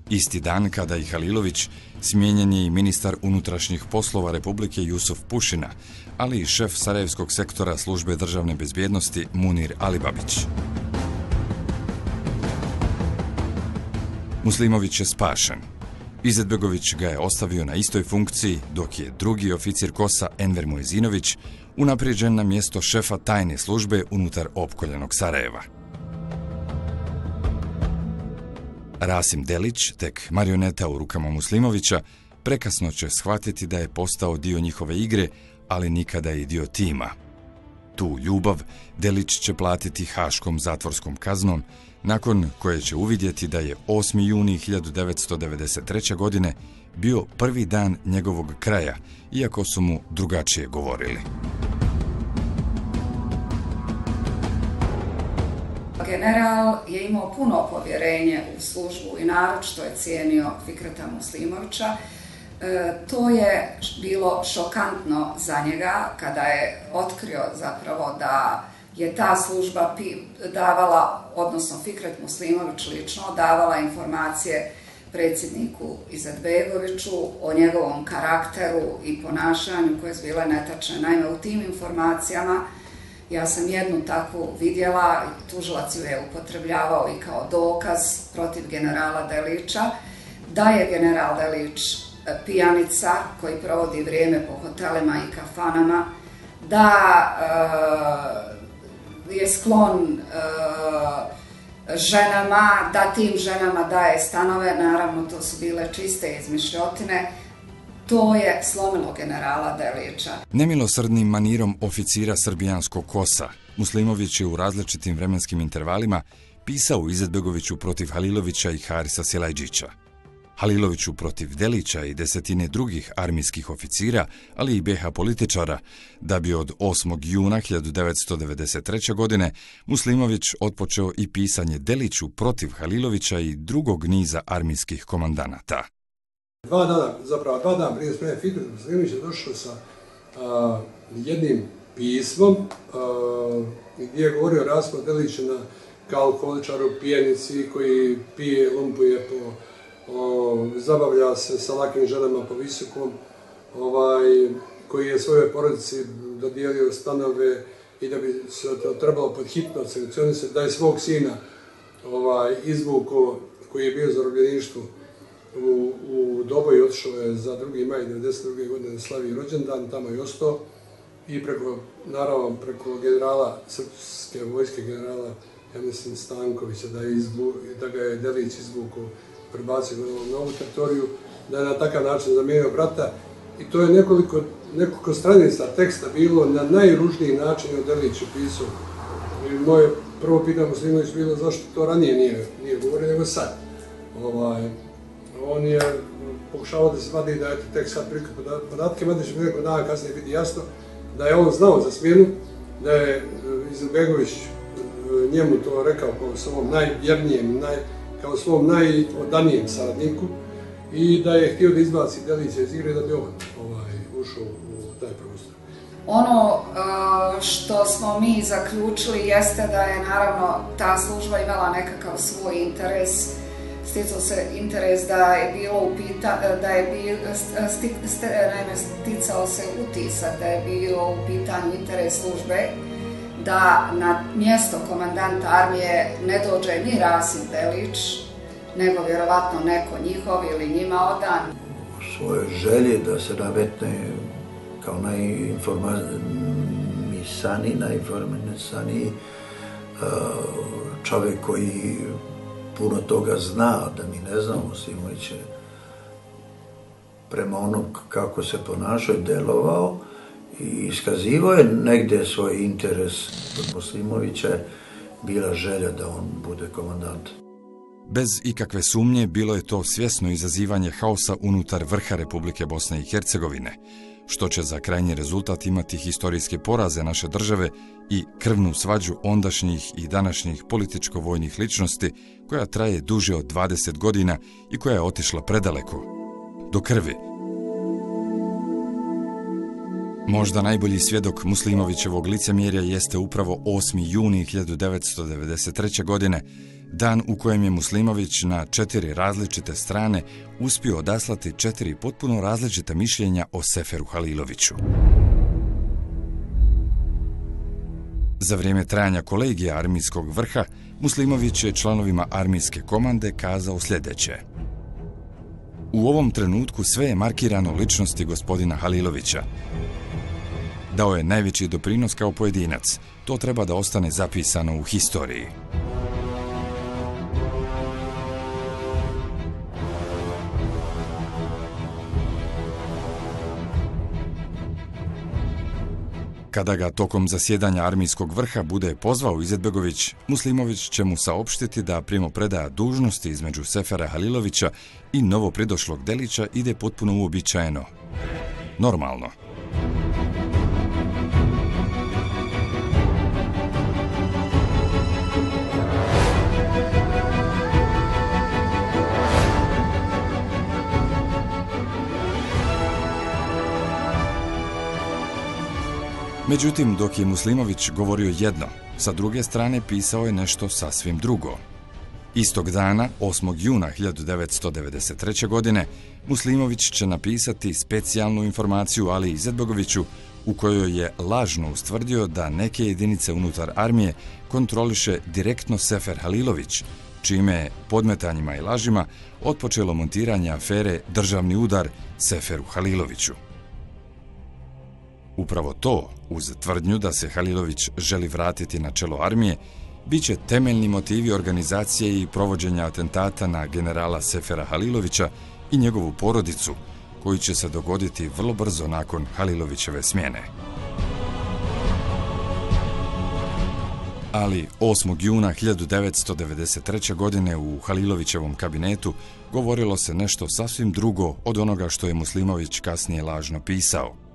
Isti dan kada i Halilović, smijenjen je i ministar unutrašnjih poslova Republike Jusuf Pušina, ali i šef Sarajevskog sektora službe državne bezbjednosti Munir Alibabić. Muslimović je spašen. Izetbegović ga je ostavio na istoj funkciji, dok je drugi oficir Kosa Enver Mojezinović unaprijeđen na mjesto šefa tajne službe unutar opkoljenog Sarajeva. Rasim Delić, tek marioneta u rukama Muslimovića, prekasno će shvatiti da je postao dio njihove igre, ali nikada i dio tima. Tu ljubav Delić će platiti haškom zatvorskom kaznom, nakon koje će uvidjeti da je 8. juni 1993. godine bio prvi dan njegovog kraja, iako su mu drugačije govorili. General je imao puno povjerenje u službu i narod što je cijenio Fikrata Muslimovića. E, to je bilo šokantno za njega kada je otkrio zapravo da je ta služba davala, odnosno Fikret Muslimović lično, davala informacije predsjedniku Izetbegoviću o njegovom karakteru i ponašanju koje su bile netačne. Naime, u tim informacijama ja sam jednu takvu vidjela, tužilac ju je upotrebljavao i kao dokaz protiv generala Delića, da je general Delić e, pijanica koji provodi vrijeme po hotelima i kafanama, da e, je sklon e, ženama, da tim ženama daje stanove, naravno to su bile čiste izmišljotine, to je slomilo generala Delića. Nemilosrdnim manirom oficira srbijanskog kosa, Muslimović je u različitim vremenskim intervalima pisao Izetbegoviću protiv Halilovića i Harisa Selajđića. Haliloviću protiv Delića i desetine drugih armijskih oficira, ali i BH političara, da bi od 8. juna 1993. godine Muslimović otpočeo i pisanje Deliću protiv Halilovića i drugog niza armijskih komandanata. Dva dana, zapravo dva dana prije spremne Fikret Muslimović je došao sa a, jednim pismom a, gdje je govorio Rasko Delića na kao alkoholičaru pijenici koji pije, lumpuje po o, zabavlja se sa lakim ženama po visokom, ovaj, koji je svoje porodici dodijelio stanove i da bi se to trebalo pod hitno sankcionisati, da je svog sina ovaj, izvuko koji je bio zarobljeništvu u, u Doboj, otišao je za 2. maj 1992. godine da slavi rođendan, tamo je ostao i preko, naravno, preko generala, srpske vojske generala, ja mislim, Stankovića, da, je izbu, da ga je Delić izvukao prebacio na novu teritoriju, da je na takav način zamijenio brata. I to je nekoliko, nekoliko stranica teksta bilo na najružniji način od Delić upisao. I moje prvo pitanje Muslimović bilo zašto to ranije nije, nije govorio, nego sad. Ovaj, on je pokušavao da se vadi da je tek sad prikupio podatke, mada će mi neko dana kasnije biti jasno da je on znao za smjenu, da je e, Izetbegović e, njemu to rekao kao svom najvjernijem, naj, kao svom najodanijem saradniku i da je htio da izbaci Delića iz igre da bi on ovaj, ušao u taj prostor. Ono e, što smo mi zaključili jeste da je naravno ta služba imala nekakav svoj interes, sticao se interes da je bilo upita, da je bil, sti, sti, naime, sticao se utisak da je bilo u pitanju interes službe da na mjesto komandanta armije ne dođe ni Rasim Delić, nego vjerovatno neko njihov ili njima odan. U želje da se nametne kao najinformisani, najinformisani e, čovjek koji puno toga zna, da mi ne znamo, Simović je prema onog kako se ponašao i delovao, i iskazivo je negdje svoj interes od Muslimovića, bila želja da on bude komandant. Bez ikakve sumnje bilo je to svjesno izazivanje haosa unutar vrha Republike Bosne i Hercegovine. što će za krajnji rezultat imati historijske poraze naše države i krvnu svađu ondašnjih i današnjih političko-vojnih ličnosti koja traje duže od 20 godina i koja je otišla predaleko, do krvi. Možda najbolji svjedok Muslimovićevog licemjerja jeste upravo 8. juni 1993. godine, dan u kojem je Muslimović na četiri različite strane uspio odaslati četiri potpuno različita mišljenja o Seferu Haliloviću. Za vrijeme trajanja kolegija armijskog vrha, Muslimović je članovima armijske komande kazao sljedeće. U ovom trenutku sve je markirano ličnosti gospodina Halilovića. Dao je najveći doprinos kao pojedinac. To treba da ostane zapisano u historiji. Kada ga tokom zasjedanja armijskog vrha bude pozvao Izetbegović, Muslimović će mu saopštiti da primo predaja dužnosti između Sefera Halilovića i novopridošlog Delića ide potpuno uobičajeno. Normalno. Međutim, dok je Muslimović govorio jedno, sa druge strane pisao je nešto sasvim drugo. Istog dana, 8. juna 1993. godine, Muslimović će napisati specijalnu informaciju Ali Izetbogoviću u kojoj je lažno ustvrdio da neke jedinice unutar armije kontroliše direktno Sefer Halilović, čime je podmetanjima i lažima otpočelo montiranje afere Državni udar Seferu Haliloviću. Upravo to, uz tvrdnju da se Halilović želi vratiti na čelo armije, bit će temeljni motivi organizacije i provođenja atentata na generala Sefera Halilovića i njegovu porodicu, koji će se dogoditi vrlo brzo nakon Halilovićeve smjene. Ali 8. juna 1993. godine u Halilovićevom kabinetu govorilo se nešto sasvim drugo od onoga što je Muslimović kasnije lažno pisao –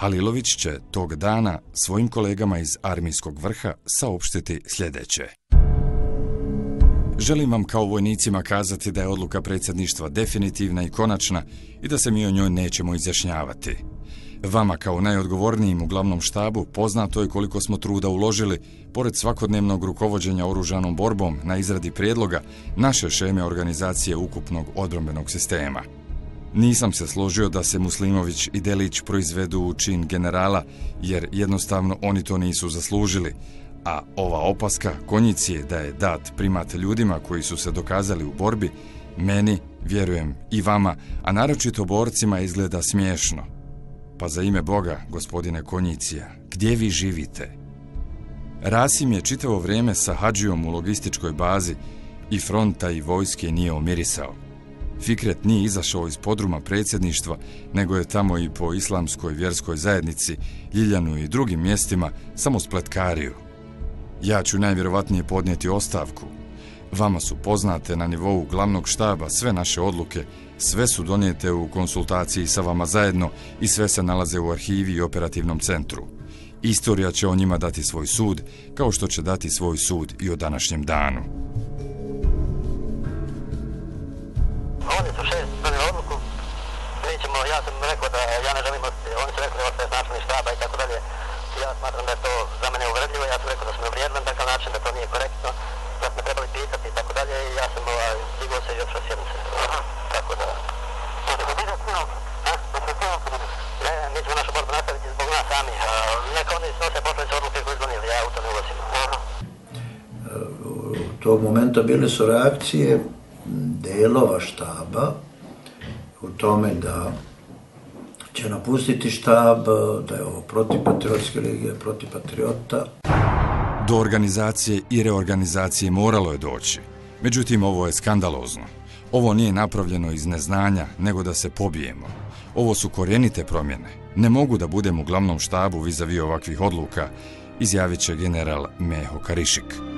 Halilović će tog dana svojim kolegama iz armijskog vrha saopštiti sljedeće. Želim vam kao vojnicima kazati da je odluka predsjedništva definitivna i konačna i da se mi o njoj nećemo izjašnjavati. Vama kao najodgovornijim u glavnom štabu poznato je koliko smo truda uložili, pored svakodnevnog rukovođenja oružanom borbom na izradi prijedloga naše šeme organizacije ukupnog odbrombenog sistema – Nisam se složio da se Muslimović i Delić proizvedu u čin generala, jer jednostavno oni to nisu zaslužili. A ova opaska konjicije da je dat primat ljudima koji su se dokazali u borbi, meni, vjerujem, i vama, a naročito borcima izgleda smiješno. Pa za ime Boga, gospodine Konjicija, gdje vi živite? Rasim je čitavo vrijeme sa hađijom u logističkoj bazi i fronta i vojske nije omirisao. Fikret nije izašao iz podruma predsjedništva, nego je tamo i po islamskoj vjerskoj zajednici, Ljiljanu i drugim mjestima samo spletkariju. Ja ću najvjerovatnije podnijeti ostavku. Vama su poznate na nivou glavnog štaba sve naše odluke, sve su donijete u konsultaciji sa vama zajedno i sve se nalaze u arhivi i operativnom centru. Istorija će o njima dati svoj sud, kao što će dati svoj sud i o današnjem danu. Oni su šest donijeli odluku, mi ćemo, ja sam rekao da ja ne želim ostati, oni su rekli da ostaje značajni štaba i tako dalje. Ja smatram da je to za mene uvredljivo, ja sam rekao da sam uvrijedili na takav način, da to nije korektno, da smo trebali pitati i tako dalje. I ja sam ovaj, digao se i otišao sjednice. Tako da... Ne, mi ćemo našu borbu nastaviti zbog nas sami. Neka oni snose posledice odluke koje ja u to ne ulazim. U tog momenta bile su reakcije delova štaba u tome da će napustiti štab, da je ovo protipatriotske patriotske protipatriota. Do organizacije i reorganizacije moralo je doći. Međutim, ovo je skandalozno. Ovo nije napravljeno iz neznanja, nego da se pobijemo. Ovo su korijenite promjene. Ne mogu da budem u glavnom štabu vizavi ovakvih odluka, izjavit će general Meho Karišik.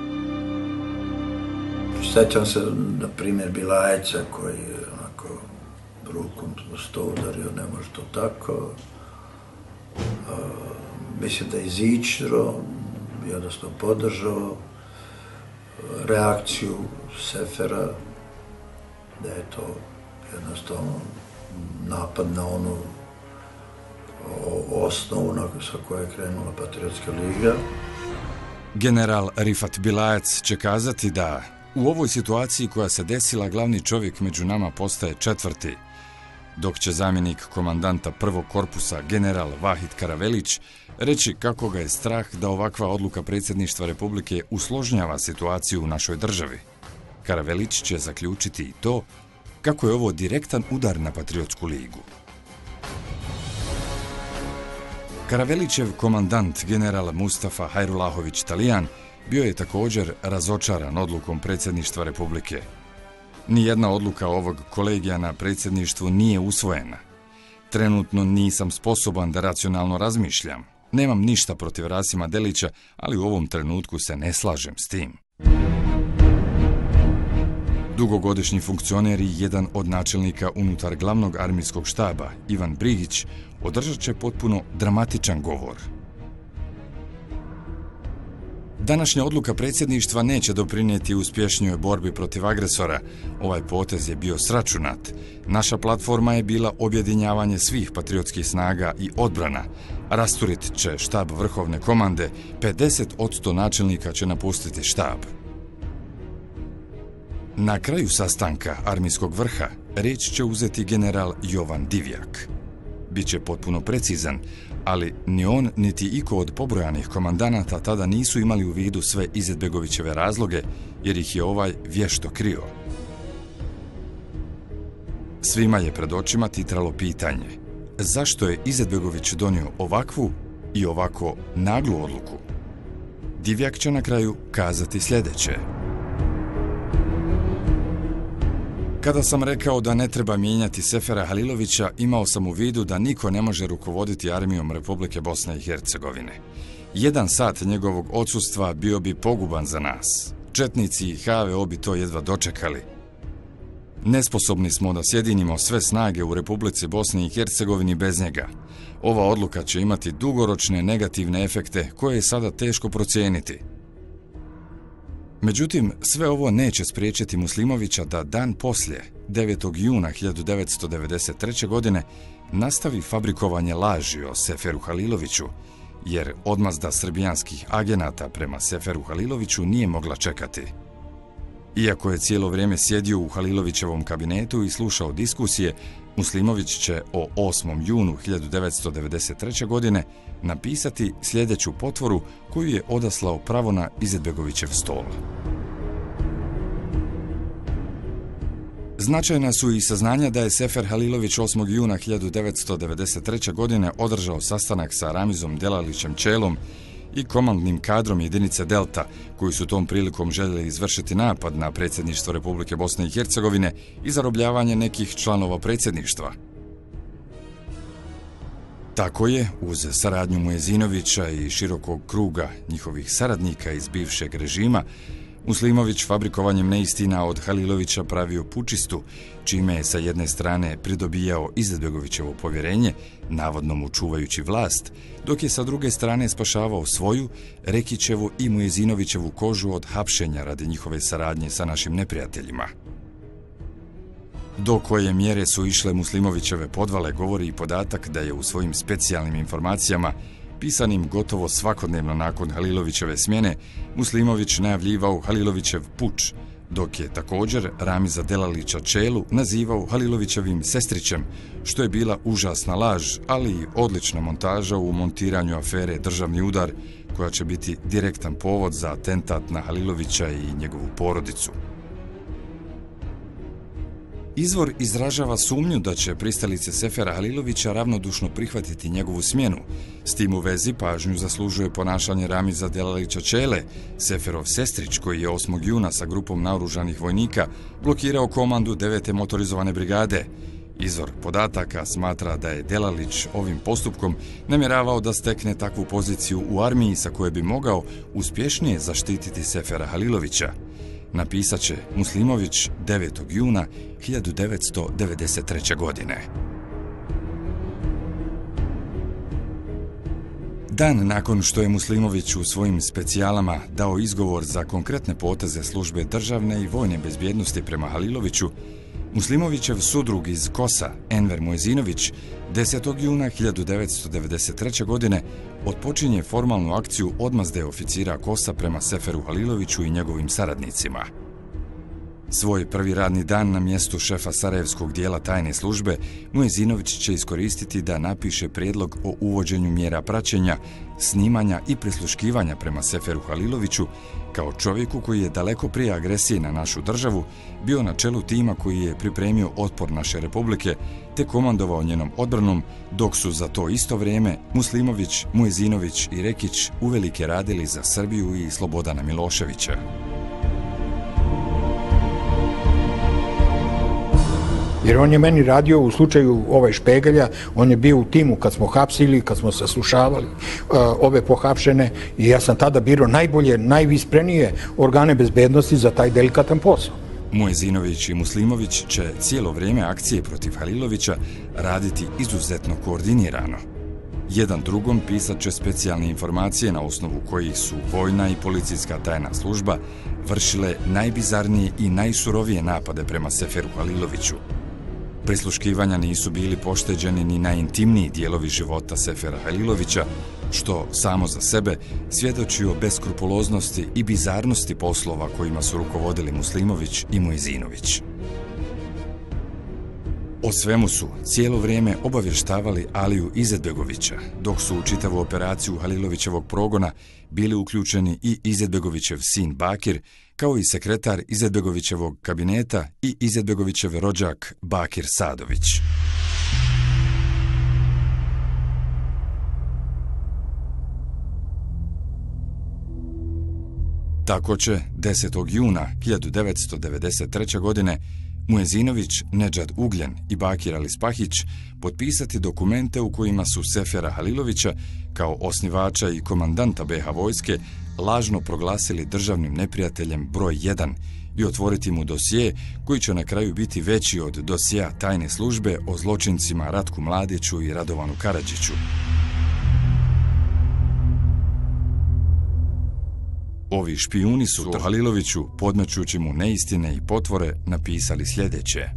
Sjećam se, na primjer, Bilajca koji je onako rukom sto udario, ne može to tako. mislim da je izičro, jednostavno podržao reakciju Sefera, da je to jednostavno napad na onu osnovu sa koje je krenula Patriotska liga. General Rifat Bilajac će kazati da u ovoj situaciji koja se desila glavni čovjek među nama postaje četvrti, dok će zamjenik komandanta prvog korpusa general Vahid Karavelić reći kako ga je strah da ovakva odluka predsjedništva Republike usložnjava situaciju u našoj državi. Karavelić će zaključiti i to kako je ovo direktan udar na Patriotsku ligu. Karavelićev komandant general Mustafa Hajrulahović Talijan bio je također razočaran odlukom predsjedništva Republike. Nijedna odluka ovog kolegija na predsjedništvu nije usvojena. Trenutno nisam sposoban da racionalno razmišljam. Nemam ništa protiv Rasima Delića, ali u ovom trenutku se ne slažem s tim. Dugogodišnji funkcioner i jedan od načelnika unutar glavnog armijskog štaba, Ivan Brigić, održat će potpuno dramatičan govor. Današnja odluka predsjedništva neće doprinijeti uspješnjoj borbi protiv agresora. Ovaj potez je bio sračunat. Naša platforma je bila objedinjavanje svih patriotskih snaga i odbrana. Rasturit će štab vrhovne komande, 50 od 100 načelnika će napustiti štab. Na kraju sastanka armijskog vrha reč će uzeti general Jovan Divjak. Biće potpuno precizan, ali ni on, niti iko od pobrojanih komandanata tada nisu imali u vidu sve Izetbegovićeve razloge, jer ih je ovaj vješto krio. Svima je pred očima titralo pitanje zašto je Izetbegović donio ovakvu i ovako naglu odluku. Divjak će na kraju kazati sljedeće. Kada sam rekao da ne treba mijenjati Sefera Halilovića, imao sam u vidu da niko ne može rukovoditi armijom Republike Bosne i Hercegovine. Jedan sat njegovog odsustva bio bi poguban za nas. Četnici i HVO bi to jedva dočekali. Nesposobni smo da sjedinimo sve snage u Republici Bosni i Hercegovini bez njega. Ova odluka će imati dugoročne negativne efekte koje je sada teško procijeniti. Međutim, sve ovo neće spriječiti Muslimovića da dan poslije, 9. juna 1993. godine, nastavi fabrikovanje laži o Seferu Haliloviću, jer odmazda srbijanskih agenata prema Seferu Haliloviću nije mogla čekati. Iako je cijelo vrijeme sjedio u Halilovićevom kabinetu i slušao diskusije, Muslimović će o 8. junu 1993. godine napisati sljedeću potvoru koju je odaslao pravo na Izetbegovićev stol. Značajna su i saznanja da je Sefer Halilović 8. juna 1993. godine održao sastanak sa Ramizom Delalićem Čelom i komandnim kadrom jedinice Delta, koji su tom prilikom željeli izvršiti napad na predsjedništvo Republike Bosne i Hercegovine i zarobljavanje nekih članova predsjedništva. Tako je, uz saradnju Mujezinovića i širokog kruga njihovih saradnika iz bivšeg režima, Muslimović fabrikovanjem neistina od Halilovića pravio pučistu, čime je sa jedne strane pridobijao Izetbegovićevo povjerenje, navodno mu čuvajući vlast, dok je sa druge strane spašavao svoju, Rekićevu i Mujezinovićevu kožu od hapšenja radi njihove saradnje sa našim neprijateljima. Do koje mjere su išle Muslimovićeve podvale govori i podatak da je u svojim specijalnim informacijama pisanim gotovo svakodnevno nakon Halilovićeve smjene, Muslimović najavljivao Halilovićev puč, dok je također Ramiza Delalića Čelu nazivao Halilovićevim sestrićem, što je bila užasna laž, ali i odlična montaža u montiranju afere Državni udar, koja će biti direktan povod za atentat na Halilovića i njegovu porodicu. Izvor izražava sumnju da će pristalice Sefera Halilovića ravnodušno prihvatiti njegovu smjenu. S tim u vezi pažnju zaslužuje ponašanje Ramiza Delalića Čele, Seferov sestrić koji je 8. juna sa grupom naoružanih vojnika blokirao komandu 9. motorizovane brigade. Izvor podataka smatra da je Delalić ovim postupkom namjeravao da stekne takvu poziciju u armiji sa koje bi mogao uspješnije zaštititi Sefera Halilovića napisat će Muslimović 9. juna 1993. godine. Dan nakon što je Muslimović u svojim specijalama dao izgovor za konkretne poteze službe državne i vojne bezbjednosti prema Haliloviću, Muslimovićev sudrug iz Kosa, Enver Mojzinović, 10. juna 1993. godine otpočinje formalnu akciju odmazde oficira Kosa prema Seferu Haliloviću i njegovim saradnicima – Svoj prvi radni dan na mjestu šefa Sarajevskog dijela tajne službe, Mujezinović će iskoristiti da napiše prijedlog o uvođenju mjera praćenja, snimanja i prisluškivanja prema Seferu Haliloviću, kao čovjeku koji je daleko prije agresije na našu državu bio na čelu tima koji je pripremio otpor naše republike te komandovao njenom odbranom, dok su za to isto vrijeme Muslimović, Mujezinović i Rekić uvelike radili za Srbiju i Slobodana Miloševića. Jer on je meni radio u slučaju ovaj špegelja, on je bio u timu kad smo hapsili, kad smo saslušavali uh, e, ove pohapšene i ja sam tada biro najbolje, najvisprenije organe bezbednosti za taj delikatan posao. Mujezinović i Muslimović će cijelo vrijeme akcije protiv Halilovića raditi izuzetno koordinirano. Jedan drugom pisat će specijalne informacije na osnovu kojih su vojna i policijska tajna služba vršile najbizarnije i najsurovije napade prema Seferu Haliloviću, Prisluškivanja nisu bili pošteđeni ni najintimniji dijelovi života Sefera Halilovića, što samo za sebe svjedoči o beskrupuloznosti i bizarnosti poslova kojima su rukovodili Muslimović i Mojzinović. O svemu su cijelo vrijeme obavještavali Aliju Izetbegovića, dok su u čitavu operaciju Halilovićevog progona bili uključeni i Izetbegovićev sin Bakir, kao i sekretar Izetbegovićevog kabineta i Izetbegovićev rođak Bakir Sadović. Tako će 10. juna 1993. godine Muezinović, Nedžad Ugljen i Bakir Ali Spahić potpisati dokumente u kojima su Sefera Halilovića kao osnivača i komandanta BH vojske lažno proglasili državnim neprijateljem broj 1 i otvoriti mu dosije koji će na kraju biti veći od dosija tajne službe o zločincima Ratku Mladiću i Radovanu Karadžiću. Ovi špijuni su Haliloviću, podmećući mu neistine i potvore, napisali sljedeće.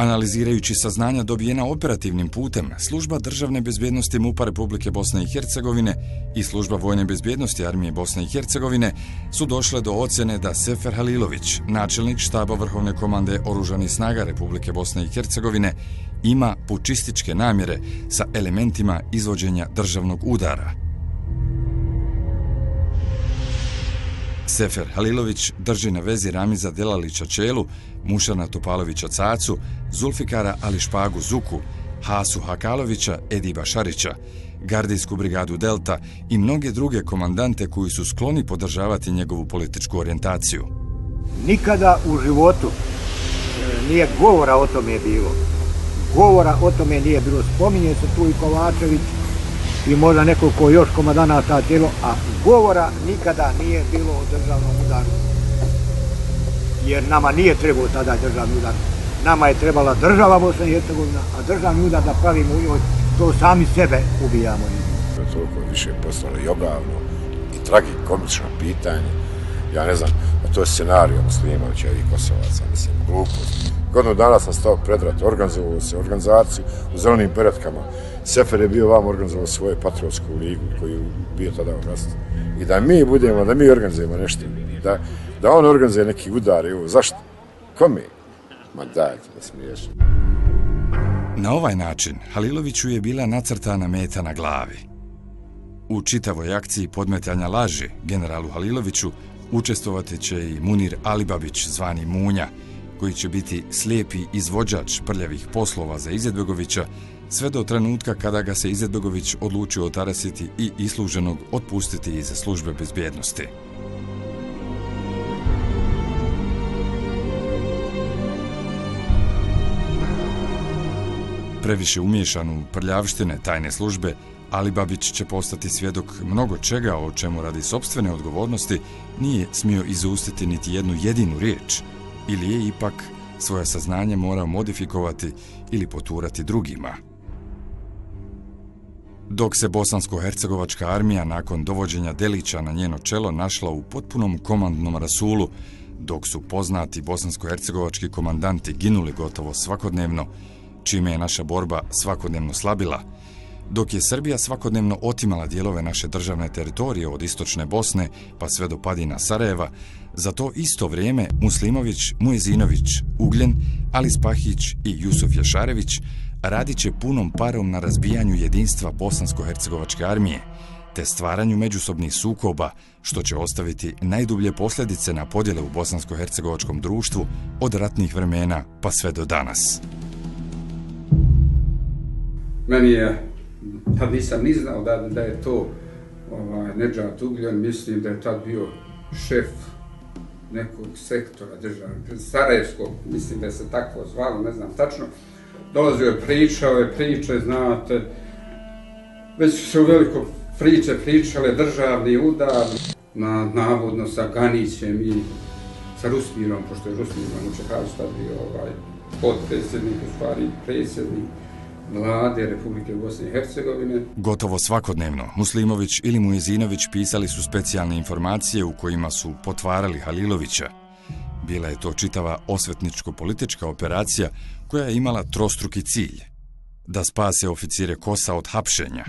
Analizirajući saznanja dobijena operativnim putem, služba državne bezbjednosti MUPA Republike Bosne i Hercegovine i služba vojne bezbjednosti Armije Bosne i Hercegovine su došle do ocjene da Sefer Halilović, načelnik štaba Vrhovne komande Oružani snaga Republike Bosne i Hercegovine, ima pučističke namjere sa elementima izvođenja državnog udara – Sefer Halilović drži na vezi Ramiza Delalića Čelu, Mušana Topalovića Cacu, Zulfikara Ališpagu Zuku, Hasu Hakalovića Ediba Šarića, Gardijsku brigadu Delta i mnoge druge komandante koji su skloni podržavati njegovu političku orijentaciju. Nikada u životu e, nije govora o tome bilo. Govora o tome nije bilo. Spominje se tu i Kovačević, i možda nekoliko još komadanata tijelo, a govora nikada nije bilo o državnom udaru. Jer nama nije trebao tada državni udar. Nama je trebala država Bosna i Hercegovina, a državni udar da pravimo u njoj, to sami sebe ubijamo. To je toliko više postalo i ogavno i tragikomično pitanje. Ja ne znam, a to je scenarij ono Muslimovića i Kosovaca, mislim, glupost. Godinu dana sam stao predrat, organizovao se organizaciju u zelenim peretkama, Sefer je bio vam organizovao svoju patriotsku ligu koju je bio tada u vlast. I da mi budemo, da mi organizujemo nešto, da, da on organizuje neki udar, evo, zašto? Kome? Ma dajte da smiješ. Na ovaj način Haliloviću je bila nacrtana meta na glavi. U čitavoj akciji podmetanja laži generalu Haliloviću učestovati će i Munir Alibabić zvani Munja, koji će biti slijepi izvođač prljavih poslova za Izetbegovića, sve do trenutka kada ga se Izetbegović odlučio otarasiti i isluženog otpustiti iz službe bezbjednosti. Previše umješan u prljavštine tajne službe, Ali Babić će postati svjedok mnogo čega o čemu radi sobstvene odgovornosti nije smio izustiti niti jednu jedinu riječ, ili je ipak svoje saznanje morao modifikovati ili poturati drugima. Dok se bosansko-hercegovačka armija nakon dovođenja Delića na njeno čelo našla u potpunom komandnom rasulu, dok su poznati bosansko-hercegovački komandanti ginuli gotovo svakodnevno, čime je naša borba svakodnevno slabila, dok je Srbija svakodnevno otimala dijelove naše državne teritorije od istočne Bosne pa sve do padina Sarajeva, za to isto vrijeme Muslimović, Mujezinović, Ugljen, Ali Spahić i Jusuf Jašarević radit će punom parom na razbijanju jedinstva bosansko-hercegovačke armije, te stvaranju međusobnih sukoba, što će ostaviti najdublje posljedice na podjele u bosansko-hercegovačkom društvu od ratnih vremena pa sve do danas. Meni je, tad nisam ni znao da, da je to ovaj, Nedžad Ugljan, mislim da je tad bio šef nekog sektora državnog, Sarajevskog, mislim da se tako zvalo, ne znam tačno, dolazio je pričao je priče, znate, već su se u veliko priče pričale državni udar na navodno sa Ganićem i sa Rusmirom, pošto je Rusmir Manučekar tad bio ovaj, podpredsjednik, u stvari predsjednik vlade Republike Bosne i Hercegovine. Gotovo svakodnevno, Muslimović ili Mujezinović pisali su specijalne informacije u kojima su potvarali Halilovića. Bila je to čitava osvetničko-politička operacija koja je imala trostruki cilj. Da spase oficire Kosa od hapšenja,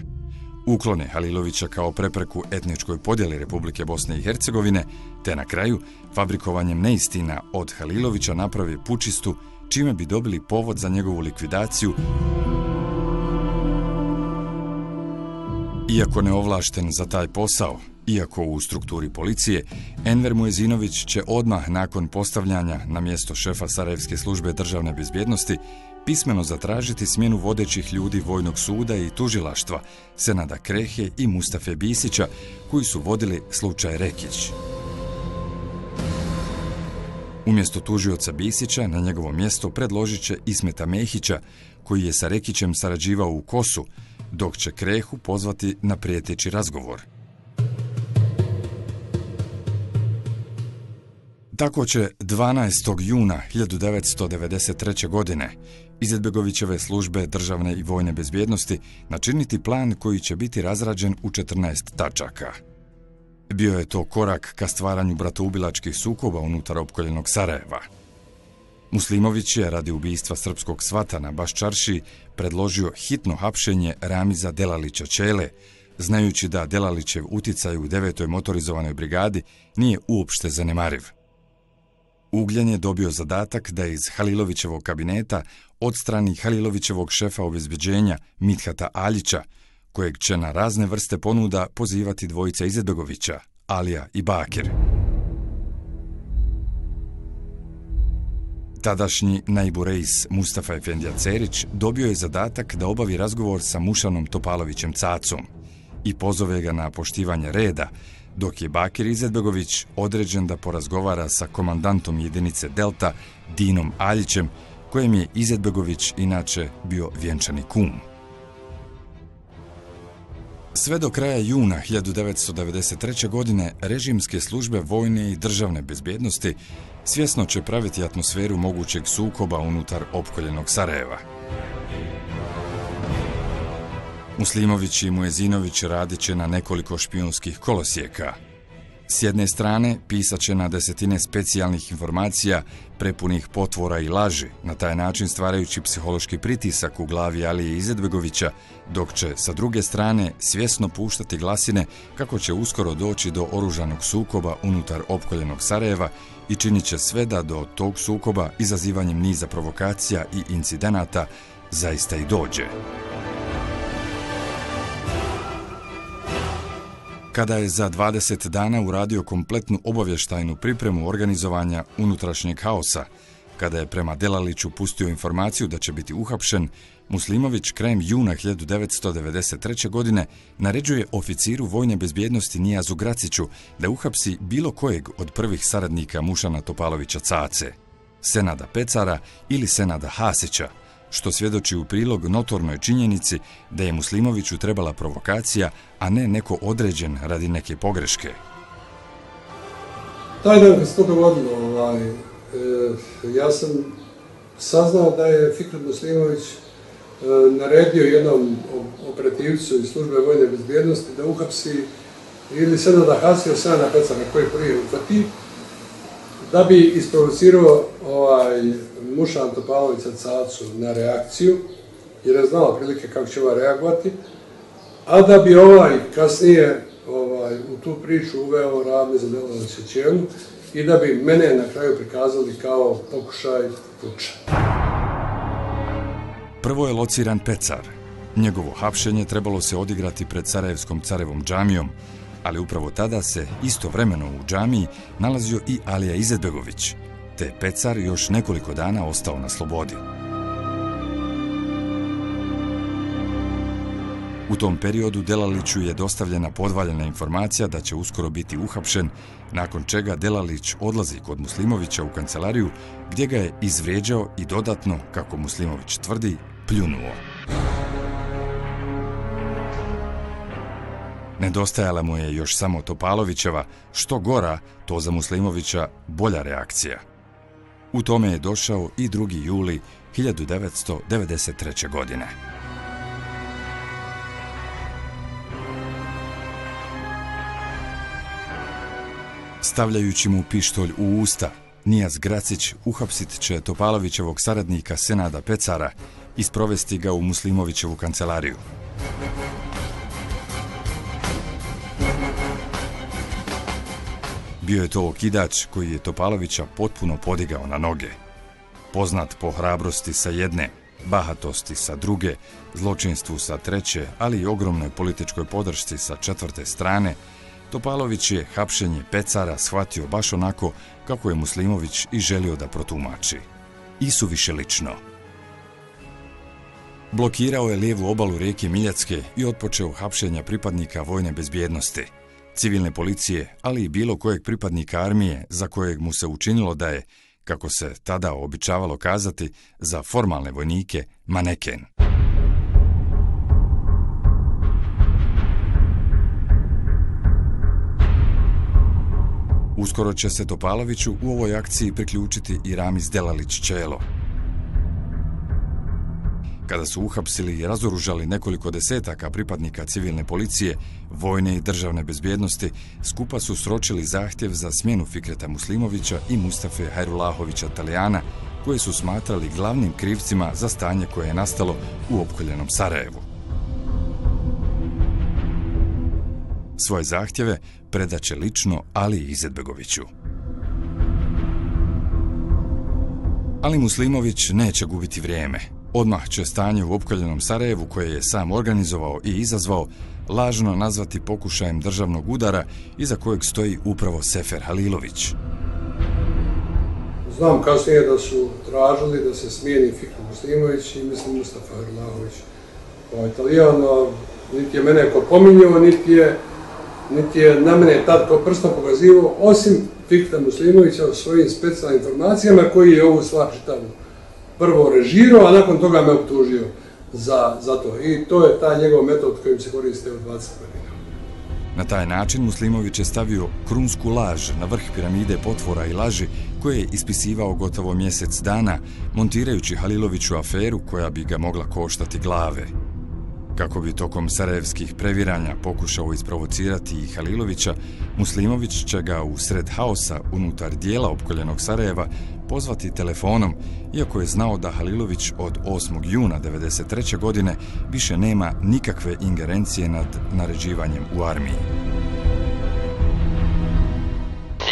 uklone Halilovića kao prepreku etničkoj podjeli Republike Bosne i Hercegovine, te na kraju, fabrikovanjem neistina od Halilovića napravi pučistu, čime bi dobili povod za njegovu likvidaciju, Iako neovlašten za taj posao, iako u strukturi policije, Enver Mujezinović će odmah nakon postavljanja na mjesto šefa Sarajevske službe državne bezbjednosti pismeno zatražiti smjenu vodećih ljudi Vojnog suda i tužilaštva Senada Krehe i Mustafe Bisića, koji su vodili slučaj Rekić. Umjesto tužioca Bisića, na njegovo mjesto predložit će Ismeta Mehića, koji je sa Rekićem sarađivao u Kosu, dok će Krehu pozvati na prijeteći razgovor. Tako će 12. juna 1993. godine Izetbegovićeve službe državne i vojne bezbjednosti načiniti plan koji će biti razrađen u 14 tačaka. Bio je to korak ka stvaranju bratoubilačkih sukoba unutar opkoljenog Sarajeva. Muslimović je radi ubijstva srpskog svata na Baščarši predložio hitno hapšenje Ramiza Delalića Čele, znajući da Delalićev uticaj u 9. motorizovanoj brigadi nije uopšte zanemariv. Ugljan je dobio zadatak da iz Halilovićevog kabineta odstrani Halilovićevog šefa obezbeđenja Mithata Aljića, kojeg će na razne vrste ponuda pozivati dvojica Izetbegovića, Alija i Bakir. Tadašnji najburejs Mustafa Efendija Cerić dobio je zadatak da obavi razgovor sa Mušanom Topalovićem Cacom i pozove ga na poštivanje reda, dok je Bakir Izetbegović određen da porazgovara sa komandantom jedinice Delta Dinom Aljićem, kojem je Izetbegović inače bio vjenčani kum. Sve do kraja juna 1993. godine režimske službe vojne i državne bezbjednosti svjesno će praviti atmosferu mogućeg sukoba unutar opkoljenog Sarajeva. Muslimović i Mujezinović radit će na nekoliko špijunskih kolosijeka. S jedne strane, pisat će na desetine specijalnih informacija prepunih potvora i laži, na taj način stvarajući psihološki pritisak u glavi Alije Izetbegovića, dok će, sa druge strane, svjesno puštati glasine kako će uskoro doći do oružanog sukoba unutar opkoljenog Sarajeva i činit će sve da do tog sukoba, izazivanjem niza provokacija i incidenata, zaista i dođe. kada je za 20 dana uradio kompletnu obavještajnu pripremu organizovanja unutrašnjeg haosa, kada je prema Delaliću pustio informaciju da će biti uhapšen, Muslimović krajem juna 1993. godine naređuje oficiru vojne bezbjednosti Nijazu Graciću da uhapsi bilo kojeg od prvih saradnika Mušana Topalovića Cace, Senada Pecara ili Senada Hasića, što svjedoči u prilog notornoj činjenici da je Muslimoviću trebala provokacija, a ne neko određen radi neke pogreške. Taj dan kad se to dogodilo, ovaj, e, ja sam saznao da je Fikret Muslimović E, naredio jednom operativcu iz službe vojne bezbjednosti da uhapsi ili Senada Hasija, Senada Pecana koji prije uhvati, da bi isprovocirao ovaj, Muša Antopalovića Cacu na reakciju, jer je znala prilike kako će ova reagovati, a da bi ovaj kasnije ovaj, u tu priču uveo radne za delovanje sjećenu i da bi mene na kraju prikazali kao pokušaj puča. Prvo je lociran Pecar. Njegovo hapšenje trebalo se odigrati pred Sarajevskom carevom džamijom, ali upravo tada se istovremeno u džamiji nalazio i Alija Izetbegović, te Pecar još nekoliko dana ostao na slobodi. U tom periodu Delaliću je dostavljena podvaljena informacija da će uskoro biti uhapšen, nakon čega Delalić odlazi kod Muslimovića u kancelariju, gdje ga je izvrijeđao i dodatno, kako Muslimović tvrdi, pljunuo. Nedostajala mu je još samo Topalovićeva, što gora, to za Muslimovića bolja reakcija. U tome je došao i 2. juli 1993. godine. Stavljajući mu pištolj u usta, Nijas Gracić uhapsit će Topalovićevog saradnika Senada Pecara i sprovesti ga u Muslimovićevu kancelariju. Bio je to okidač koji je Topalovića potpuno podigao na noge. Poznat po hrabrosti sa jedne, bahatosti sa druge, zločinstvu sa treće, ali i ogromnoj političkoj podršci sa četvrte strane, Topalović je hapšenje Pecara shvatio baš onako kako je Muslimović i želio da protumači. I su više lično. Blokirao je lijevu obalu rijeke Miljacke i otpočeo hapšenja pripadnika vojne bezbjednosti, civilne policije, ali i bilo kojeg pripadnika armije za kojeg mu se učinilo da je, kako se tada običavalo kazati, za formalne vojnike maneken. Uskoro će se Topaloviću u ovoj akciji priključiti i Ramiz Delalić Čelo. Kada su uhapsili i razoružali nekoliko desetaka pripadnika civilne policije, vojne i državne bezbjednosti, skupa su sročili zahtjev za smjenu Fikreta Muslimovića i Mustafe Hajrulahovića Talijana, koje su smatrali glavnim krivcima za stanje koje je nastalo u opkoljenom Sarajevu. Svoje zahtjeve predaće lično Ali Izetbegoviću. Ali Muslimović neće gubiti vrijeme. Odmah će stanje u opkoljenom Sarajevu, koje je sam organizovao i izazvao, lažno nazvati pokušajem državnog udara iza kojeg stoji upravo Sefer Halilović. Znam kasnije da su tražili da se smijeni Fikru Muslimović i mislim Mustafa Halilović. Ovaj italijan, niti je mene ko pominjao, niti je niti je na mene tad ko prstom pokazivo, osim Fikta Muslimovića u svojim specijalnim informacijama koji je ovu stvar čitavu prvo režirao, a nakon toga me optužio za, za to. I to je taj njegov metod kojim se koriste u 20 godina. Na taj način Muslimović je stavio krunsku laž na vrh piramide potvora i laži koje je ispisivao gotovo mjesec dana, montirajući Haliloviću aferu koja bi ga mogla koštati glave. Kako bi tokom sarajevskih previranja pokušao isprovocirati i Halilovića, Muslimović će ga u sred haosa unutar dijela opkoljenog Sarajeva pozvati telefonom, iako je znao da Halilović od 8. juna 1993. godine više nema nikakve ingerencije nad naređivanjem u armiji.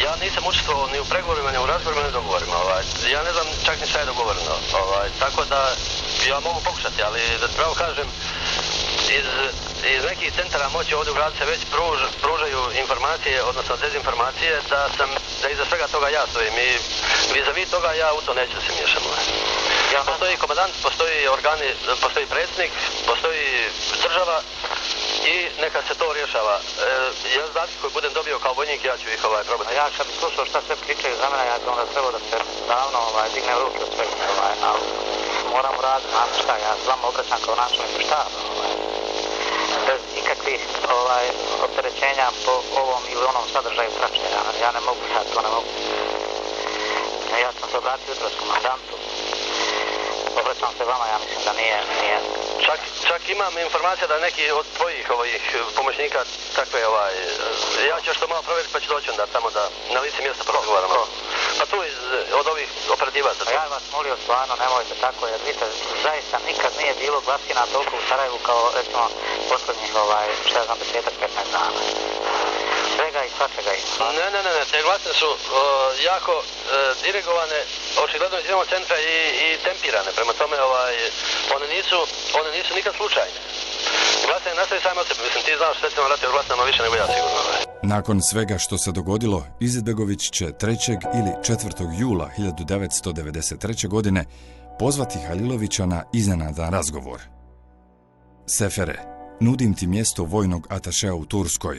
Ja nisam učestvovao ni u pregovorima, ni u razgovorima, ni u dogovorima. Ovaj. Ja ne znam čak ni šta je dogovoreno. Ovaj. Tako da ja mogu pokušati, ali da pravo kažem, iz, iz nekih centara moći ovdje u gradu se već pruž, pružaju informacije, odnosno dezinformacije, da sam, da iza svega toga ja stojim i vis-a-vis toga ja u to neću se miješati. Ja, postoji komandant, postoji organi, postoji predsjednik, postoji država i neka se to rješava. E, ja znači koji budem dobio kao vojnik, ja ću ih ovaj probati. A ja kad bi slušao šta sve pričaju za mene, ja bi onda trebao da se davno ovaj, digne ruke od svega, ovaj, ali moram uraditi, znam šta, ja s vama obraćam kao načelnik štaba, ovaj, bez ikakvih ovaj, opterećenja po ovom ili onom sadržaju praćenja, ja ne mogu, ja to ne mogu. Ja sam se obratio jutro s komandantu, obraćam se vama, ja mislim da nije, nije. Čak, čak imam informacija da neki od tvojih ovih pomoćnika takve ovaj, ja ću što malo provjeriti pa ću doći onda tamo da na lici mjesta porazgovaramo. Ko? Pa tu iz, od ovih operativaca. Pa ja vas molio stvarno, nemojte tako, jer vidite, zaista nikad nije bilo glaskina toliko u Sarajevu kao, recimo, posljednjih, ovaj, šta znam, desetak, 15 dana svega i svačega ima. Ne, ne, ne, ne, te glasne su uh, jako uh, dirigovane, očigledno iz jednog centra i, i tempirane, prema tome ovaj, one nisu, one nisu nikad slučajne. Glasanje nastaje same od sebe, mislim, ti znaš recimo rati o glasnama više nego ja sigurno. Ovaj. Nakon svega što se dogodilo, Izetbegović će 3. ili 4. jula 1993. godine pozvati Halilovića na iznenadan razgovor. Sefere, nudim ti mjesto vojnog atašea u Turskoj,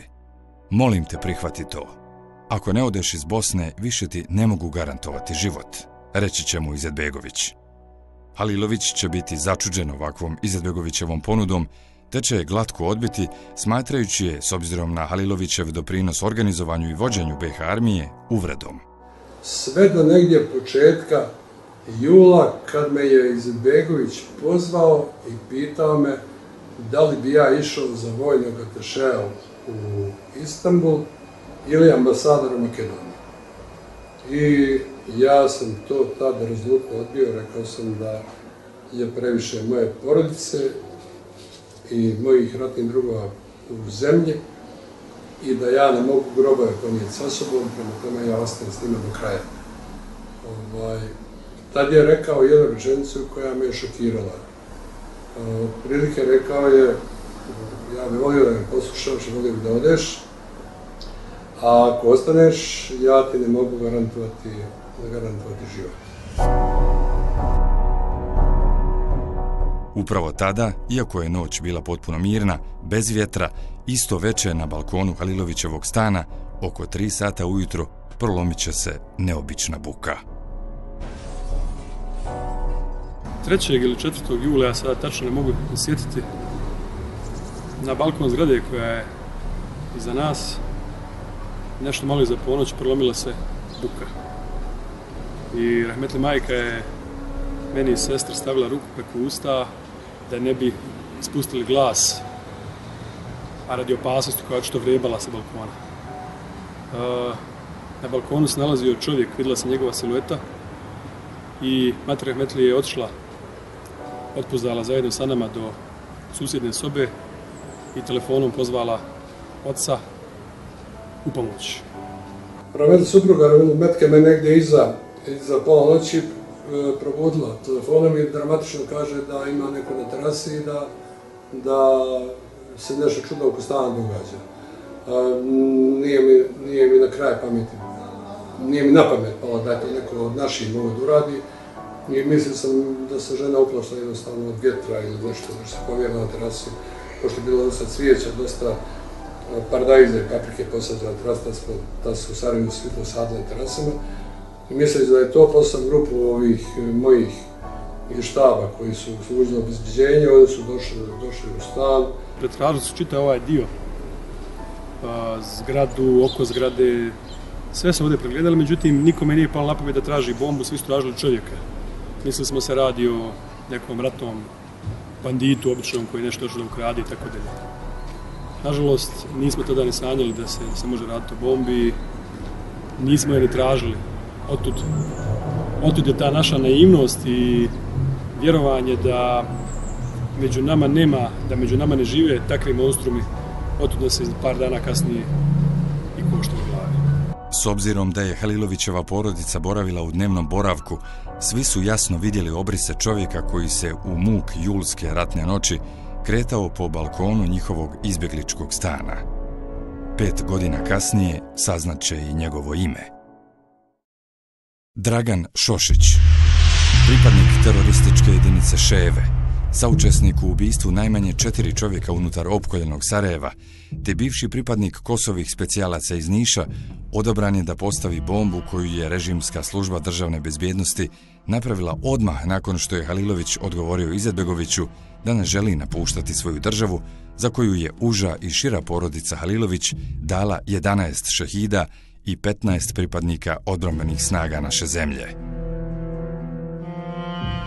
Molim te prihvati to. Ako ne odeš iz Bosne, više ti ne mogu garantovati život, reći će mu Izetbegović. Halilović će biti začuđen ovakvom Izetbegovićevom ponudom, te će je glatko odbiti, smatrajući je, s obzirom na Halilovićev doprinos organizovanju i vođenju BH armije, uvredom. Sve do negdje početka jula, kad me je Izetbegović pozvao i pitao me da li bi ja išao za vojnog atešea u Istanbul ili ambasador u Makedoniji. I ja sam to tad razluku odbio, rekao sam da je previše moje porodice i mojih ratnih drugova u zemlji i da ja ne mogu grobove ponijeti sa sobom, prema tome ja ostajem s njima do kraja. Ovaj, tad je rekao jednu rečenicu koja me je šokirala. Prilike rekao je, ja bih volio da me poslušaš i volio bih da odeš, a ako ostaneš, ja ti ne mogu garantovati, garantovati život. Upravo tada, iako je noć bila potpuno mirna, bez vjetra, isto veče na balkonu Halilovićevog stana, oko tri sata ujutro, prolomit će se neobična buka. 3. ili 4. jula, ja sada tačno ne mogu sjetiti, na balkon zgrade koja je iza nas, nešto malo iza ponoć, prelomila se buka. I Rahmetli majka je meni i sestri stavila ruku preko usta da ne bi spustili glas a radi opasnosti koja je što vrebala sa balkona. E, na balkonu se nalazio čovjek, vidjela se njegova silueta i Mati Rahmetli je otišla, otpuzdala zajedno sa nama do susjedne sobe i telefonom pozvala oca u pomoć. Praveli supruga Metke me negdje iza, iza pola noći e, probudila telefonom i dramatično kaže da ima neko na terasi i da, da se nešto čudno oko stana događa. A, nije, mi, nije mi na kraj pameti, nije mi na pamet pala da je to neko od naših mogo da uradi. I mislio sam da se žena uplašla jednostavno od vjetra ili nešto, da se povjerila na terasi pošto je bilo dosta cvijeća, dosta e, paradajze, paprike posadila na teras, da su sarinu svi posadili terasama. I mislim da je to posao grupu ovih e, mojih mojih štaba koji su služili obezbeđenje, oni su došli, došli u stan. Pretražili su čitav ovaj dio, pa, zgradu, oko zgrade, sve su ovdje pregledali, međutim nikome nije palo na pamet da traži bombu, svi su tražili čovjeka. Mislili smo se radi o nekom ratnom banditu običnom koji nešto što da ukrade i tako dalje. Nažalost, nismo tada ni sanjali da se, se može raditi o bombi, nismo je ni tražili. Otud, otud je ta naša naivnost i vjerovanje da među nama nema, da među nama ne žive takvi monstrumi, otud da se par dana kasnije. S obzirom da je Halilovićeva porodica boravila u dnevnom boravku, svi su jasno vidjeli obrise čovjeka koji se u muk julske ratne noći kretao po balkonu njihovog izbjegličkog stana. Pet godina kasnije saznaće i njegovo ime. Dragan Šošić, pripadnik terorističke jedinice Ševe, saučesnik u ubistvu najmanje četiri čovjeka unutar opkoljenog Sarajeva, te bivši pripadnik Kosovih specijalaca iz Niša, odobran je da postavi bombu koju je režimska služba državne bezbjednosti napravila odmah nakon što je Halilović odgovorio Izetbegoviću da ne želi napuštati svoju državu, za koju je uža i šira porodica Halilović dala 11 šehida i 15 pripadnika odrombenih snaga naše zemlje.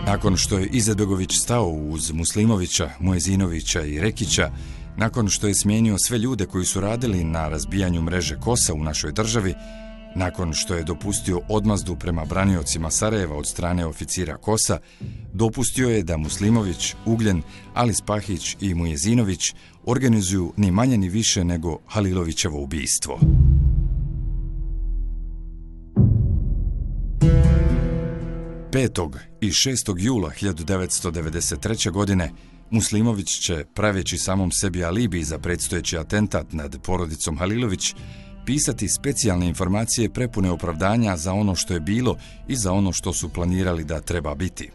Nakon što je Izetbegović stao uz Muslimovića, Mojezinovića i Rekića, nakon što je smijenio sve ljude koji su radili na razbijanju mreže kosa u našoj državi, nakon što je dopustio odmazdu prema braniocima Sarajeva od strane oficira Kosa, dopustio je da Muslimović, Ugljen, Ali Spahić i Mujezinović organizuju ni manje ni više nego Halilovićevo ubijstvo. 5. i 6. jula 1993. godine Muslimović će, praveći samom sebi alibi za predstojeći atentat nad porodicom Halilović, pisati specijalne informacije prepune opravdanja za ono što je bilo i za ono što su planirali da treba biti.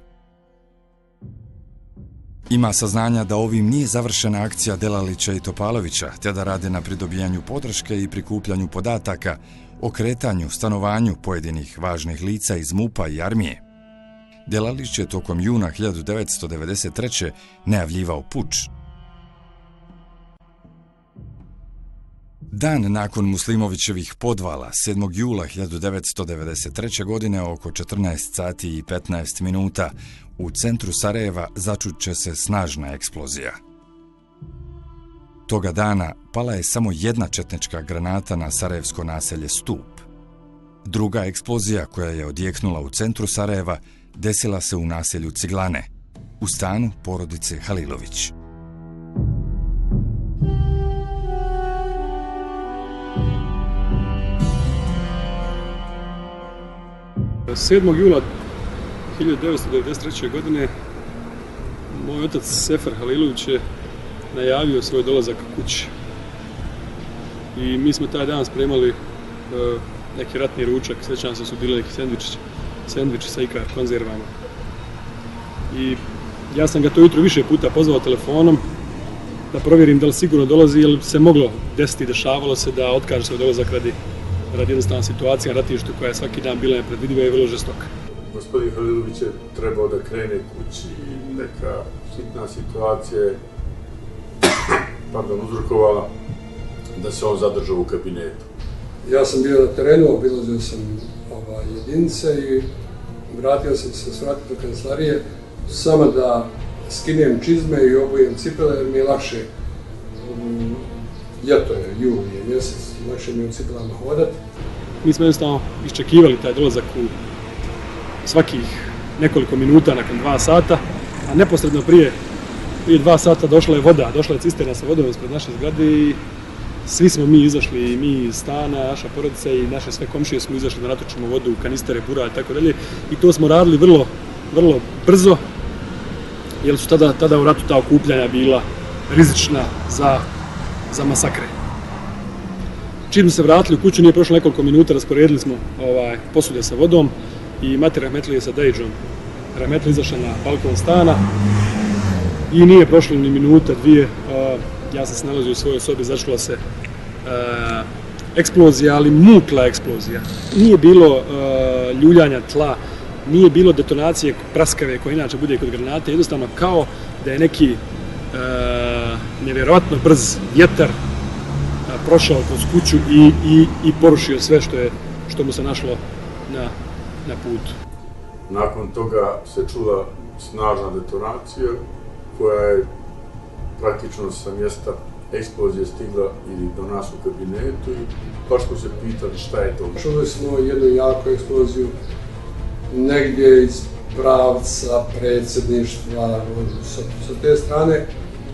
Ima saznanja da ovim nije završena akcija Delalića i Topalovića, te da rade na pridobijanju podrške i prikupljanju podataka o kretanju, stanovanju pojedinih važnih lica iz MUPA i armije. Delalić je tokom juna 1993. najavljivao puč. Dan nakon Muslimovićevih podvala, 7. jula 1993. godine, oko 14 sati i 15 minuta, u centru Sarajeva začuće se snažna eksplozija. Toga dana pala je samo jedna četnička granata na Sarajevsko naselje Stup. Druga eksplozija koja je odjeknula u centru Sarajeva desila se u naselju Ciglane, u stanu porodice Halilović. 7. jula 1993. godine moj otac Sefer Halilović je najavio svoj dolazak kući. I mi smo taj dan spremali e, neki ratni ručak, sjećam se su bili neki sandvičići sandvič sa ikar konzervama. I ja sam ga to jutro više puta pozvao telefonom da provjerim da li sigurno dolazi, jer se moglo desiti, dešavalo se da otkaže se dolazak radi, radi jednostavna situacija na ratištu koja je svaki dan bila nepredvidiva i vrlo žestoka. Gospodin Halilović je trebao da krene kući i neka hitna situacija je pardon, uzrokovala da se on zadržao u kabinetu. Ja sam bio na terenu, obilazio sam ova, jedinice i vratio sam se svratiti do kancelarije samo da skinem čizme i obujem cipele jer mi je lakše um, ljeto je, jul je mjesec, lakše mi je u cipelama hodat. Mi smo jednostavno iščekivali taj dolazak u svakih nekoliko minuta nakon dva sata, a neposredno prije, prije dva sata došla je voda, došla je cisterna sa vodom ispred naše zgrade i svi smo mi izašli, mi iz stana, naša porodica i naše sve komšije smo izašli da natočimo vodu u kanistere, bura i tako dalje. I to smo radili vrlo, vrlo brzo, jer su tada, tada u ratu ta okupljanja bila rizična za, za masakre. Čim smo se vratili u kuću, nije prošlo nekoliko minuta, rasporedili smo ovaj, posude sa vodom i mati Rahmetli je sa Dejđom. Rahmetli izašla na balkon stana i nije prošlo ni minuta, dvije, ja sam se nalazio u svojoj sobi, začula se uh, eksplozija, ali mutla eksplozija. Nije bilo uh, ljuljanja tla, nije bilo detonacije praskave koja inače bude kod granate, jednostavno kao da je neki e, uh, nevjerovatno brz vjetar uh, prošao kroz kuću i, i, i porušio sve što je što mu se našlo na, na putu. Nakon toga se čula snažna detonacija koja je praktično sa mjesta eksplozije stigla ili do nas u kabinetu i baš smo se pitali šta je to. Čuli smo jednu jaku eksploziju negdje iz pravca predsjedništva sa, sa te strane.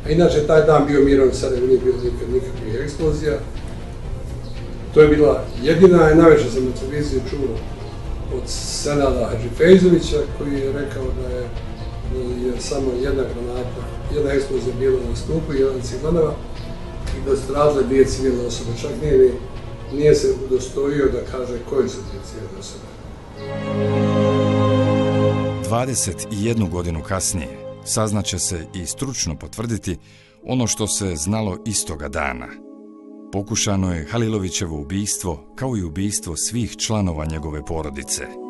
A inače, taj dan bio miran, sad je nije bilo nikad nikakvih eksplozija. To je bila jedina i najveća sam na televiziji čuo od Senada Hadžifejzovića koji je rekao da je, je samo jedna granata jedna eksplozija bila na stupu, jedan ciglanova i da su razle dvije civilne osobe. Čak nije, nije se udostojio da kaže koje su dvije civilne osobe. 21 godinu kasnije saznaće se i stručno potvrditi ono što se znalo istoga dana. Pokušano je Halilovićevo ubijstvo kao i ubijstvo svih članova njegove porodice –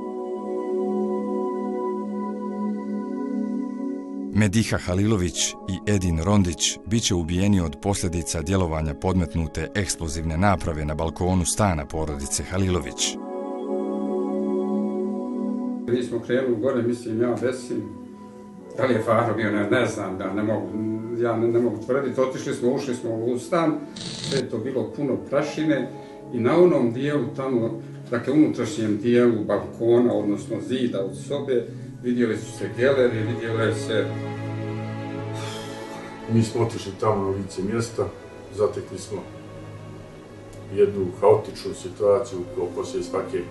Mediha Halilović i Edin Rondić bit će ubijeni od posljedica djelovanja podmetnute eksplozivne naprave na balkonu stana porodice Halilović. Mi smo krenuli gore, mislim ja besim, Da li je Faro bio, ne, ne znam, da ne mogu, ja ne, ne mogu tvrditi. Otišli smo, ušli smo u stan, sve je to bilo puno prašine i na onom dijelu tamo, dakle unutrašnjem dijelu balkona, odnosno zida od sobe, vidjeli su se geleri, vidjeli se... Mi smo otišli tamo na lice mjesta, zatekli smo jednu haotičnu situaciju kao poslije svake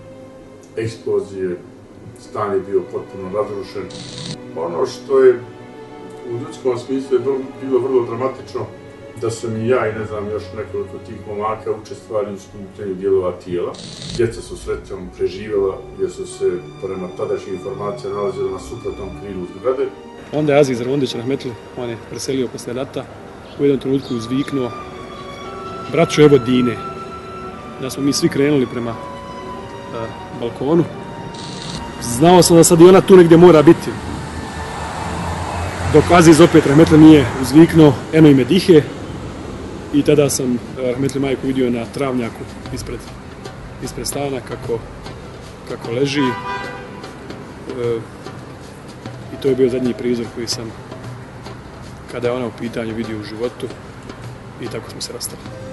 eksplozije, stan je bio potpuno razrušen. Ono što je u ljudskom smislu je bilo vrlo dramatično, da sam i ja i ne znam još nekoliko tih momaka učestvali u skupljenju dijelova tijela. Djeca su srećom preživjela jer su se, prema tadašnjih informacija, nalazili na suprotnom krilu zgrade. Onda je Aziz Ravondić Rahmetli, on je preselio posle rata, u jednom trenutku uzviknuo braćo evo Dine, da smo mi svi krenuli prema uh, balkonu. Znao sam da sad i ona tu negdje mora biti. Dok Aziz opet Rahmetli nije uzviknuo eno ime Dihe, i tada sam eh, Rahmetli majku vidio na travnjaku ispred, ispred stana kako, kako leži. E, I to je bio zadnji prizor koji sam kada je ona u pitanju vidio u životu i tako smo se rastali.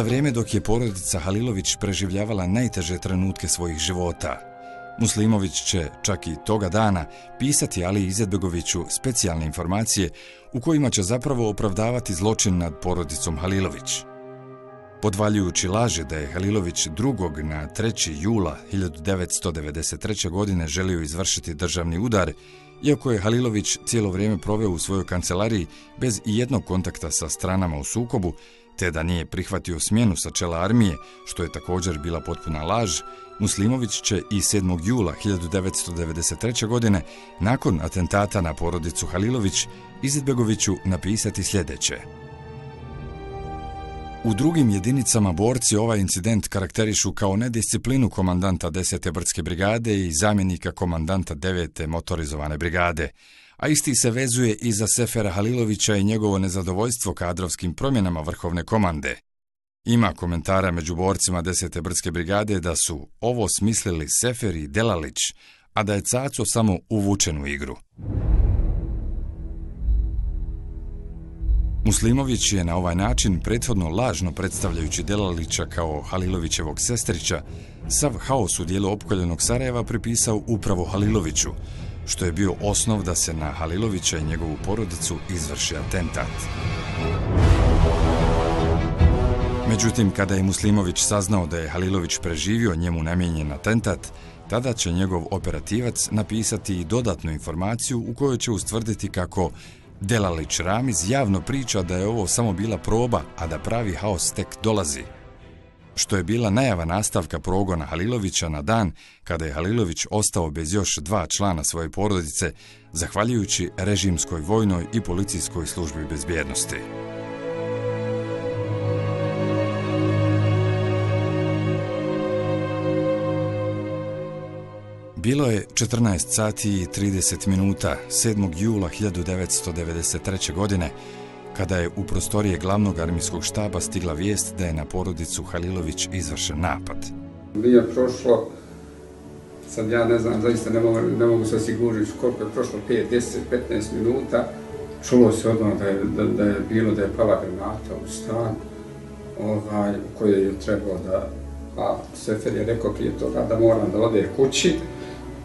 Za vrijeme dok je porodica Halilović preživljavala najteže trenutke svojih života, Muslimović će čak i toga dana pisati Ali Izetbegoviću specijalne informacije u kojima će zapravo opravdavati zločin nad porodicom Halilović. Podvaljujući laže da je Halilović 2. na 3. jula 1993. godine želio izvršiti državni udar, iako je Halilović cijelo vrijeme proveo u svojoj kancelariji bez i jednog kontakta sa stranama u sukobu, te da nije prihvatio smjenu sa čela armije, što je također bila potpuna laž, Muslimović će i 7. jula 1993. godine, nakon atentata na porodicu Halilović, Izetbegoviću napisati sljedeće. U drugim jedinicama borci ovaj incident karakterišu kao nedisciplinu komandanta 10. brdske brigade i zamjenika komandanta 9. motorizovane brigade, a isti se vezuje i za Sefera Halilovića i njegovo nezadovoljstvo kadrovskim promjenama vrhovne komande. Ima komentara među borcima 10. brdske brigade da su ovo smislili Sefer i Delalić, a da je Caco samo uvučen u igru. Muslimović je na ovaj način prethodno lažno predstavljajući Delalića kao Halilovićevog sestrića, sav haos u dijelu opkoljenog Sarajeva pripisao upravo Haliloviću, što je bio osnov da se na Halilovića i njegovu porodicu izvrši atentat. Međutim, kada je Muslimović saznao da je Halilović preživio njemu namijenjen atentat, tada će njegov operativac napisati i dodatnu informaciju u kojoj će ustvrditi kako Delalić Ramiz javno priča da je ovo samo bila proba, a da pravi haos tek dolazi što je bila najava nastavka progona Halilovića na dan kada je Halilović ostao bez još dva člana svoje porodice, zahvaljujući režimskoj vojnoj i policijskoj službi bezbjednosti. Bilo je 14 sati i 30 minuta 7. jula 1993. godine, kada je u prostorije glavnog armijskog štaba stigla vijest da je na porodicu Halilović izvršen napad. Nije prošlo, sad ja ne znam, zaista ne mogu, ne mogu se osiguriti koliko je prošlo, 5, 10, 15 minuta, čulo se odmah da je, da, da je bilo da je pala granata u stan, ovaj, u kojoj je trebao da, a Sefer je rekao prije toga da moram da ode kući,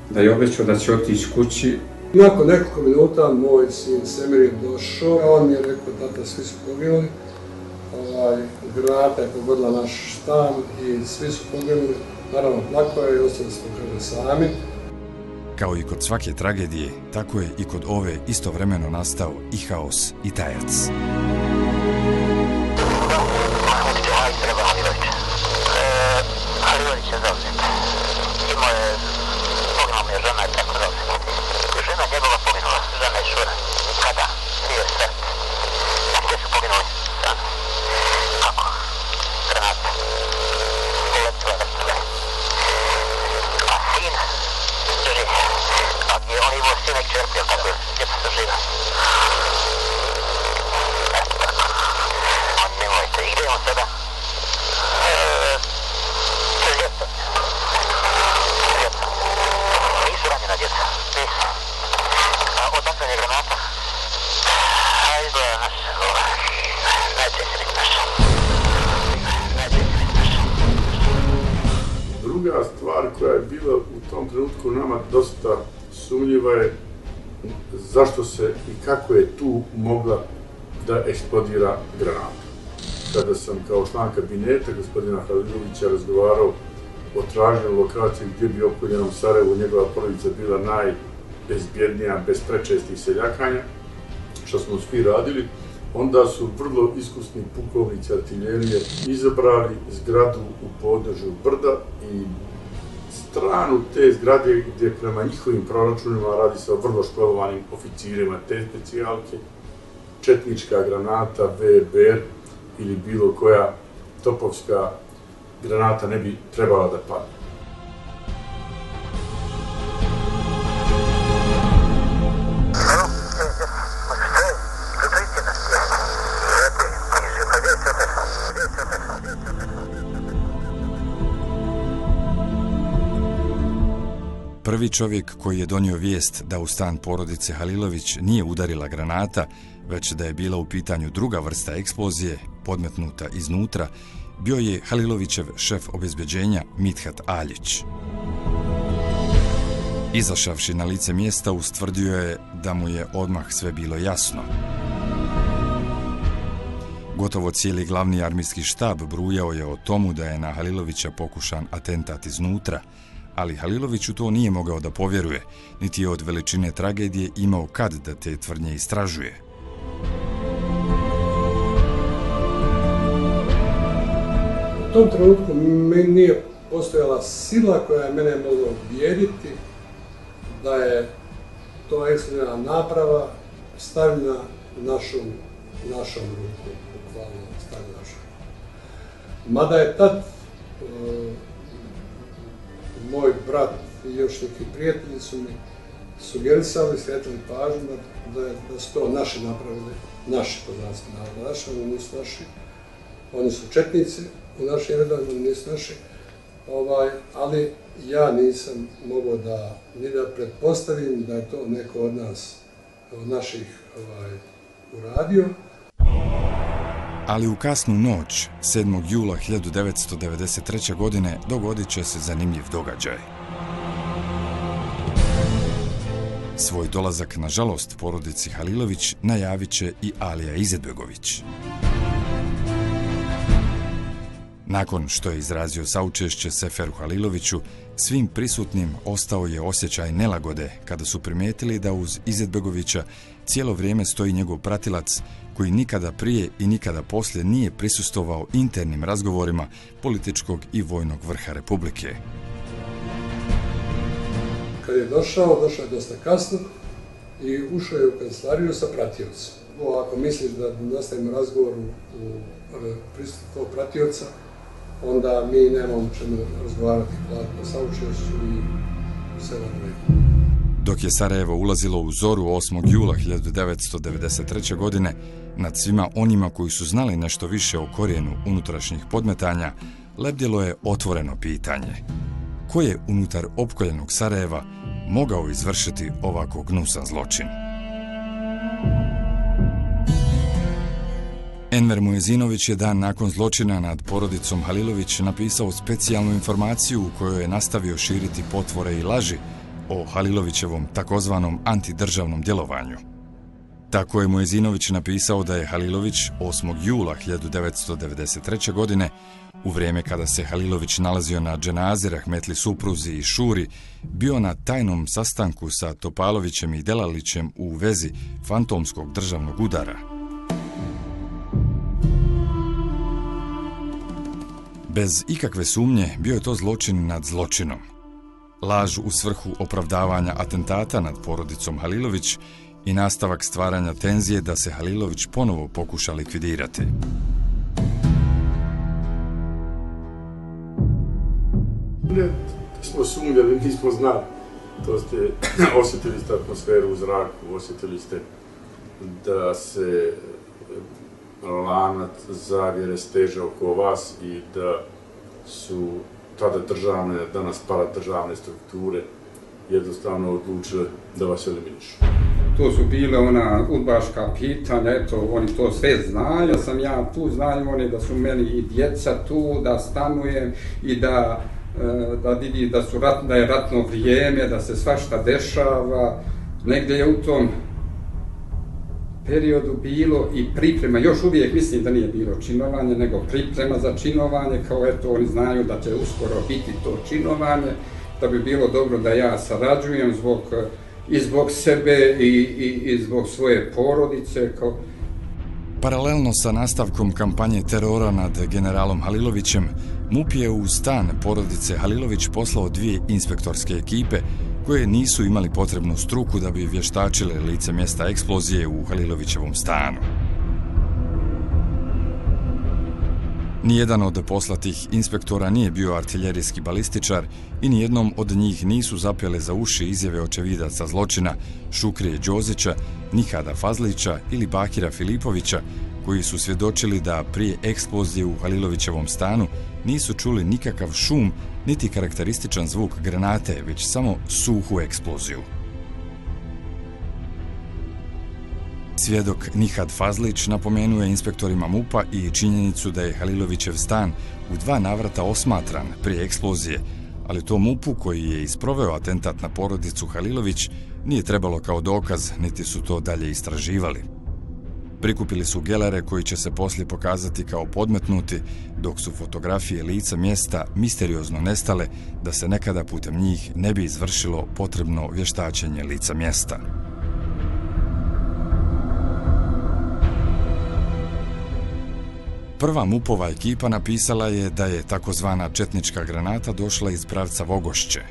da je obećao da će otići kući, Nakon nekoliko minuta moj sin Semir je došao, on mi je rekao, tata, svi su poginuli. Ovaj, granata je pogodila naš stan i svi su poginuli. Naravno, plako je i ostali smo kada sami. Kao i kod svake tragedije, tako je i kod ove istovremeno nastao i haos i tajac. Kako je tu mogla da eksplodira granata. Kada sam kao član kabineta gospodina Halilovića razgovarao o traženju lokacije gdje bi okoljenom Sarajevu njegova porodica bila najbezbjednija, bez prečestih seljakanja, što smo svi radili, onda su vrlo iskusni pukovnici artiljerije izabrali zgradu u podnožju brda i stranu te zgrade gdje prema njihovim proračunima radi se o vrlo školovanim oficirima te specijalke, četnička granata, VBR ili bilo koja topovska granata ne bi trebala da padne. Prvi čovjek koji je donio vijest da u stan porodice Halilović nije udarila granata, već da je bila u pitanju druga vrsta eksplozije, podmetnuta iznutra, bio je Halilovićev šef obezbeđenja Mithat Aljić. Izašavši na lice mjesta, ustvrdio je da mu je odmah sve bilo jasno. Gotovo cijeli glavni armijski štab brujao je o tomu da je na Halilovića pokušan atentat iznutra, ali Halilović u to nije mogao da povjeruje, niti je od veličine tragedije imao kad da te tvrdnje istražuje. U tom trenutku meni nije postojala sila koja je mene mogla ubijediti da je to ekstremna naprava stavljena našom, našom ruku, bukvalno stavljena našom. Mada je tad e, moj brat i još neki prijatelji su mi sugerisali, skretali pažnju da, da, da su to naši napravili, naši poznanski narod, naši, oni nisu naši, oni su četnici u našim redovima, oni nisu naši, ovaj, ali ja nisam mogao da ni da pretpostavim da je to neko od nas, od naših ovaj, uradio. Ali u kasnu noć, 7. jula 1993. godine, dogodit će se zanimljiv događaj. Svoj dolazak, na žalost, porodici Halilović najavit će i Alija Izetbegović. Nakon što je izrazio saučešće Seferu Haliloviću, svim prisutnim ostao je osjećaj nelagode kada su primetili da uz Izetbegovića cijelo vrijeme stoji njegov pratilac koji nikada prije i nikada poslije nije prisustovao internim razgovorima političkog i vojnog vrha Republike. Kad je došao, došao je dosta kasno i ušao je u kancelariju sa pratiocem. Ako misliš da nastavimo razgovor u prisutu tog pratioca, onda mi nemamo čemu razgovarati platno sa učešću i sve na Dok je Sarajevo ulazilo u zoru 8. jula 1993. godine, nad svima onima koji su znali nešto više o korijenu unutrašnjih podmetanja, lebdjelo je otvoreno pitanje. Ko je unutar opkoljenog Sarajeva mogao izvršiti ovako gnusan zločin? Enver Mujezinović je dan nakon zločina nad porodicom Halilović napisao specijalnu informaciju u kojoj je nastavio širiti potvore i laži o Halilovićevom takozvanom antidržavnom djelovanju. Tako je Mojezinović napisao da je Halilović 8. jula 1993. godine, u vrijeme kada se Halilović nalazio na dženazi Rahmetli Supruzi i Šuri, bio na tajnom sastanku sa Topalovićem i Delalićem u vezi fantomskog državnog udara. Bez ikakve sumnje bio je to zločin nad zločinom. Laž u svrhu opravdavanja atentata nad porodicom Halilović i nastavak stvaranja tenzije da se Halilović ponovo pokuša likvidirati. Ne, smo sumnjali, nismo znali. To ste <clears throat> osjetili ste atmosferu u zraku, osjetili ste da se lanac zavjere steže oko vas i da su tada državne, danas paradržavne strukture jednostavno odlučile da vas eliminišu. To su bile ona udbaška pitanja, eto, oni to sve znaju, ja sam ja tu, znaju oni da su meni i djeca tu, da stanujem i da, e, da vidi da, su rat, da je ratno vrijeme, da se svašta dešava. Negdje je u tom periodu bilo i priprema, još uvijek mislim da nije bilo činovanje, nego priprema za činovanje, kao eto oni znaju da će uskoro biti to činovanje, da bi bilo dobro da ja sarađujem zbog, i zbog sebe i, i, i zbog svoje porodice. Kao... Paralelno sa nastavkom kampanje terora nad generalom Halilovićem, MUP je u stan porodice Halilović poslao dvije inspektorske ekipe koje nisu imali potrebnu struku da bi vještačile lice mjesta eksplozije u Halilovićevom stanu. Nijedan od poslatih inspektora nije bio artiljerijski balističar i nijednom od njih nisu zapjele za uši izjave očevidaca zločina Šukrije Đozića, Nihada Fazlića ili Bakira Filipovića, koji su svjedočili da prije eksplozije u Halilovićevom stanu nisu čuli nikakav šum niti karakterističan zvuk granate, već samo suhu eksploziju. Svjedok Nihad Fazlić napomenuje inspektorima MUPA i činjenicu da je Halilovićev stan u dva navrata osmatran prije eksplozije, ali to MUPu koji je isproveo atentat na porodicu Halilović nije trebalo kao dokaz, niti su to dalje istraživali. Prikupili su gelere koji će se poslije pokazati kao podmetnuti, dok su fotografije lica mjesta misteriozno nestale da se nekada putem njih ne bi izvršilo potrebno vještačenje lica mjesta. Prva MUPova ekipa napisala je da je takozvana četnička granata došla iz pravca Vogošće.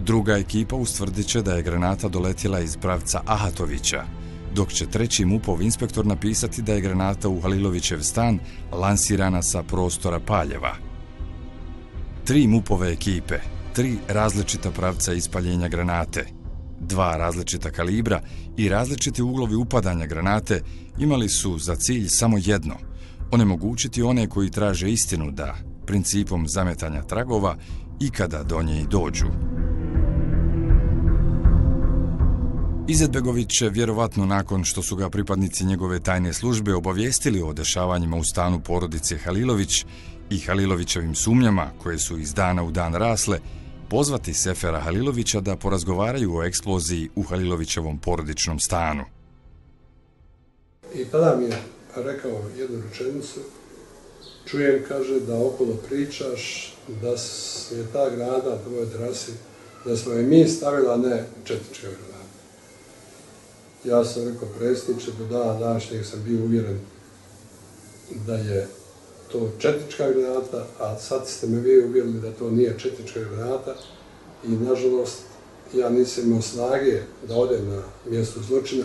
Druga ekipa ustvrdit će da je granata doletjela iz pravca Ahatovića, dok će treći MUPov inspektor napisati da je granata u Halilovićev stan lansirana sa prostora Paljeva. Tri MUPove ekipe, tri različita pravca ispaljenja granate, dva različita kalibra i različiti uglovi upadanja granate imali su za cilj samo jedno – onemogućiti one koji traže istinu da, principom zametanja tragova, ikada do nje i dođu. Izetbegović će vjerovatno nakon što su ga pripadnici njegove tajne službe obavijestili o dešavanjima u stanu porodice Halilović i Halilovićevim sumnjama koje su iz dana u dan rasle, pozvati Sefera Halilovića da porazgovaraju o eksploziji u Halilovićevom porodičnom stanu. I tada mi je rekao jednu rečenicu, čujem, kaže, da okolo pričaš, da je ta grada na tvojoj da smo je mi stavila, ne četničke grada. Ja sam rekao predsjedniče, do dana današnjeg sam bio uvjeren da je to četnička granata, a sad ste me vi uvjerili da to nije četnička granata i nažalost ja nisam imao snage da odem na mjesto zločina,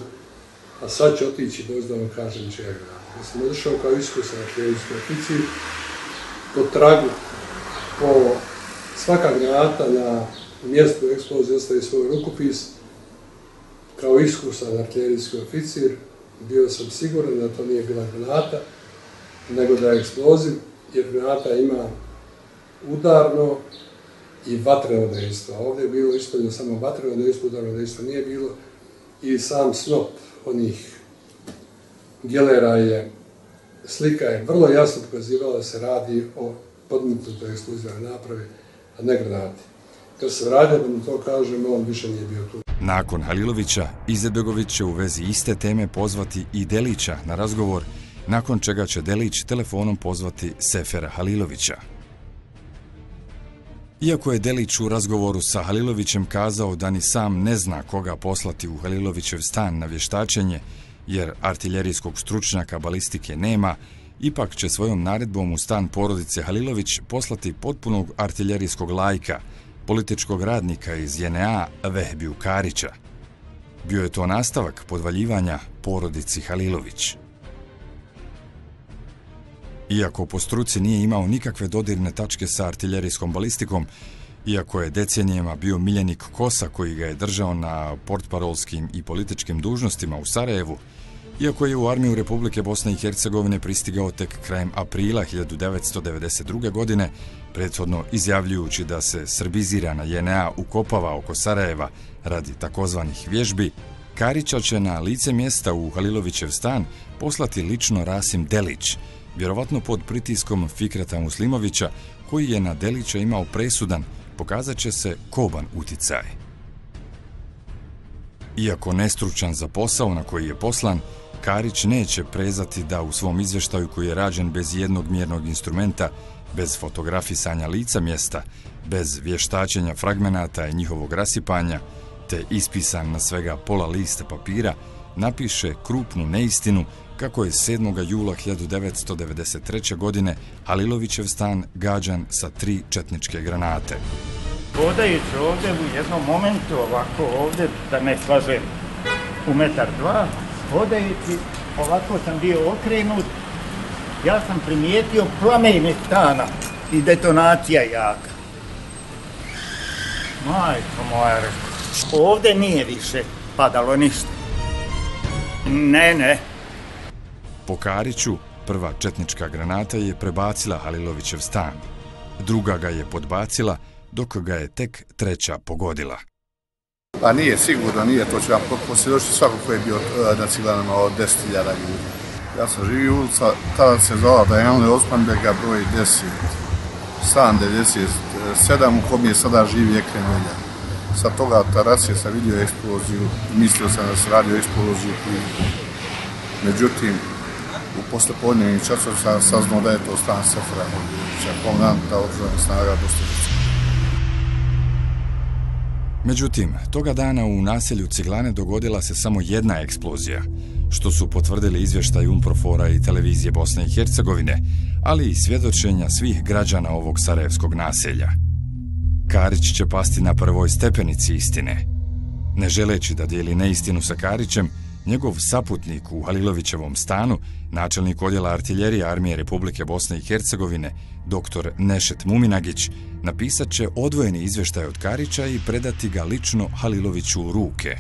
a sad će otići do da vam kažem čija granata. Ja sam došao kao iskusan arhijerijski oficir po tragu, po svaka granata na mjestu eksplozije ostaje svoj rukopis. Kao iskusan arhijerijski oficir bio sam siguran da to nije bila granata, nego da je eksploziv, jer granata ima udarno i vatreno dejstvo. Ovdje je bilo ispunjeno samo vatreno dejstvo, udarno dejstvo nije bilo i sam snop onih Gelera je, slika je vrlo jasno pokazivala da se radi o podmetnutoj eksplozivnoj napravi, a ne granati. Kad se radi, da mu to kažem, on više nije bio tu. Nakon Halilovića, Izebegović će u vezi iste teme pozvati i Delića na razgovor, nakon čega će Delić telefonom pozvati Sefera Halilovića. Iako je Delić u razgovoru sa Halilovićem kazao da ni sam ne zna koga poslati u Halilovićev stan na vještačenje, jer artiljerijskog stručnjaka balistike nema, ipak će svojom naredbom u stan porodice Halilović poslati potpunog artiljerijskog lajka, političkog radnika iz JNA Vehbiju Karića. Bio je to nastavak podvaljivanja porodici Halilović. Iako po struci nije imao nikakve dodirne tačke sa artiljerijskom balistikom, Iako je decenijema bio miljenik Kosa koji ga je držao na portparolskim i političkim dužnostima u Sarajevu, iako je u armiju Republike Bosne i Hercegovine pristigao tek krajem aprila 1992. godine, prethodno izjavljujući da se srbizirana JNA ukopava oko Sarajeva radi takozvanih vježbi, Karića će na lice mjesta u Halilovićev stan poslati lično Rasim Delić, vjerovatno pod pritiskom Fikreta Muslimovića, koji je na Delića imao presudan, pokazat će se koban uticaj. Iako nestručan za posao na koji je poslan, Karić neće prezati da u svom izvještaju koji je rađen bez jednog mjernog instrumenta, bez fotografisanja lica mjesta, bez vještačenja fragmenata i njihovog rasipanja, te ispisan na svega pola lista papira, napiše krupnu neistinu kako je 7. jula 1993. godine Halilovićev stan gađan sa tri četničke granate. Hodajući ovdje u jednom momentu, ovako ovdje, da ne slažem, u metar dva, hodajući, ovako sam bio okrenut, ja sam primijetio plamene stana i detonacija jaka. Majko moja, ovdje nije više padalo ništa. Ne, ne. Po Kariću, prva četnička granata je prebacila Halilovićev stan. Druga ga je podbacila, dok ga je tek treća pogodila. Pa nije, sigurno nije, to ću vam posvjedočiti svako ko je bio e, na Ciglanama od 10.000 ljudi. Ja sam živio ulica, tada se zvala da je Janle Osmanbega broj 10, stan 97 u kom je sada živi je Velja. Sa toga terasije sam vidio eksploziju, mislio sam da se radio eksploziju plinu. Međutim, u poslepodnevnim časov sam saznao da je to stan Sefra Mogilovića, komandanta oružanih snaga Bosne Međutim, toga dana u naselju Ciglane dogodila se samo jedna eksplozija, što su potvrdili izvještaj Umprofora i televizije Bosne i Hercegovine, ali i svjedočenja svih građana ovog sarajevskog naselja. Karić će pasti na prvoj stepenici istine. Ne želeći da dijeli neistinu sa Karićem, njegov saputnik u Halilovićevom stanu, načelnik odjela artiljerije armije Republike Bosne i Hercegovine, dr. Nešet Muminagić, napisat će odvojeni izveštaj od Karića i predati ga lično Haliloviću u ruke.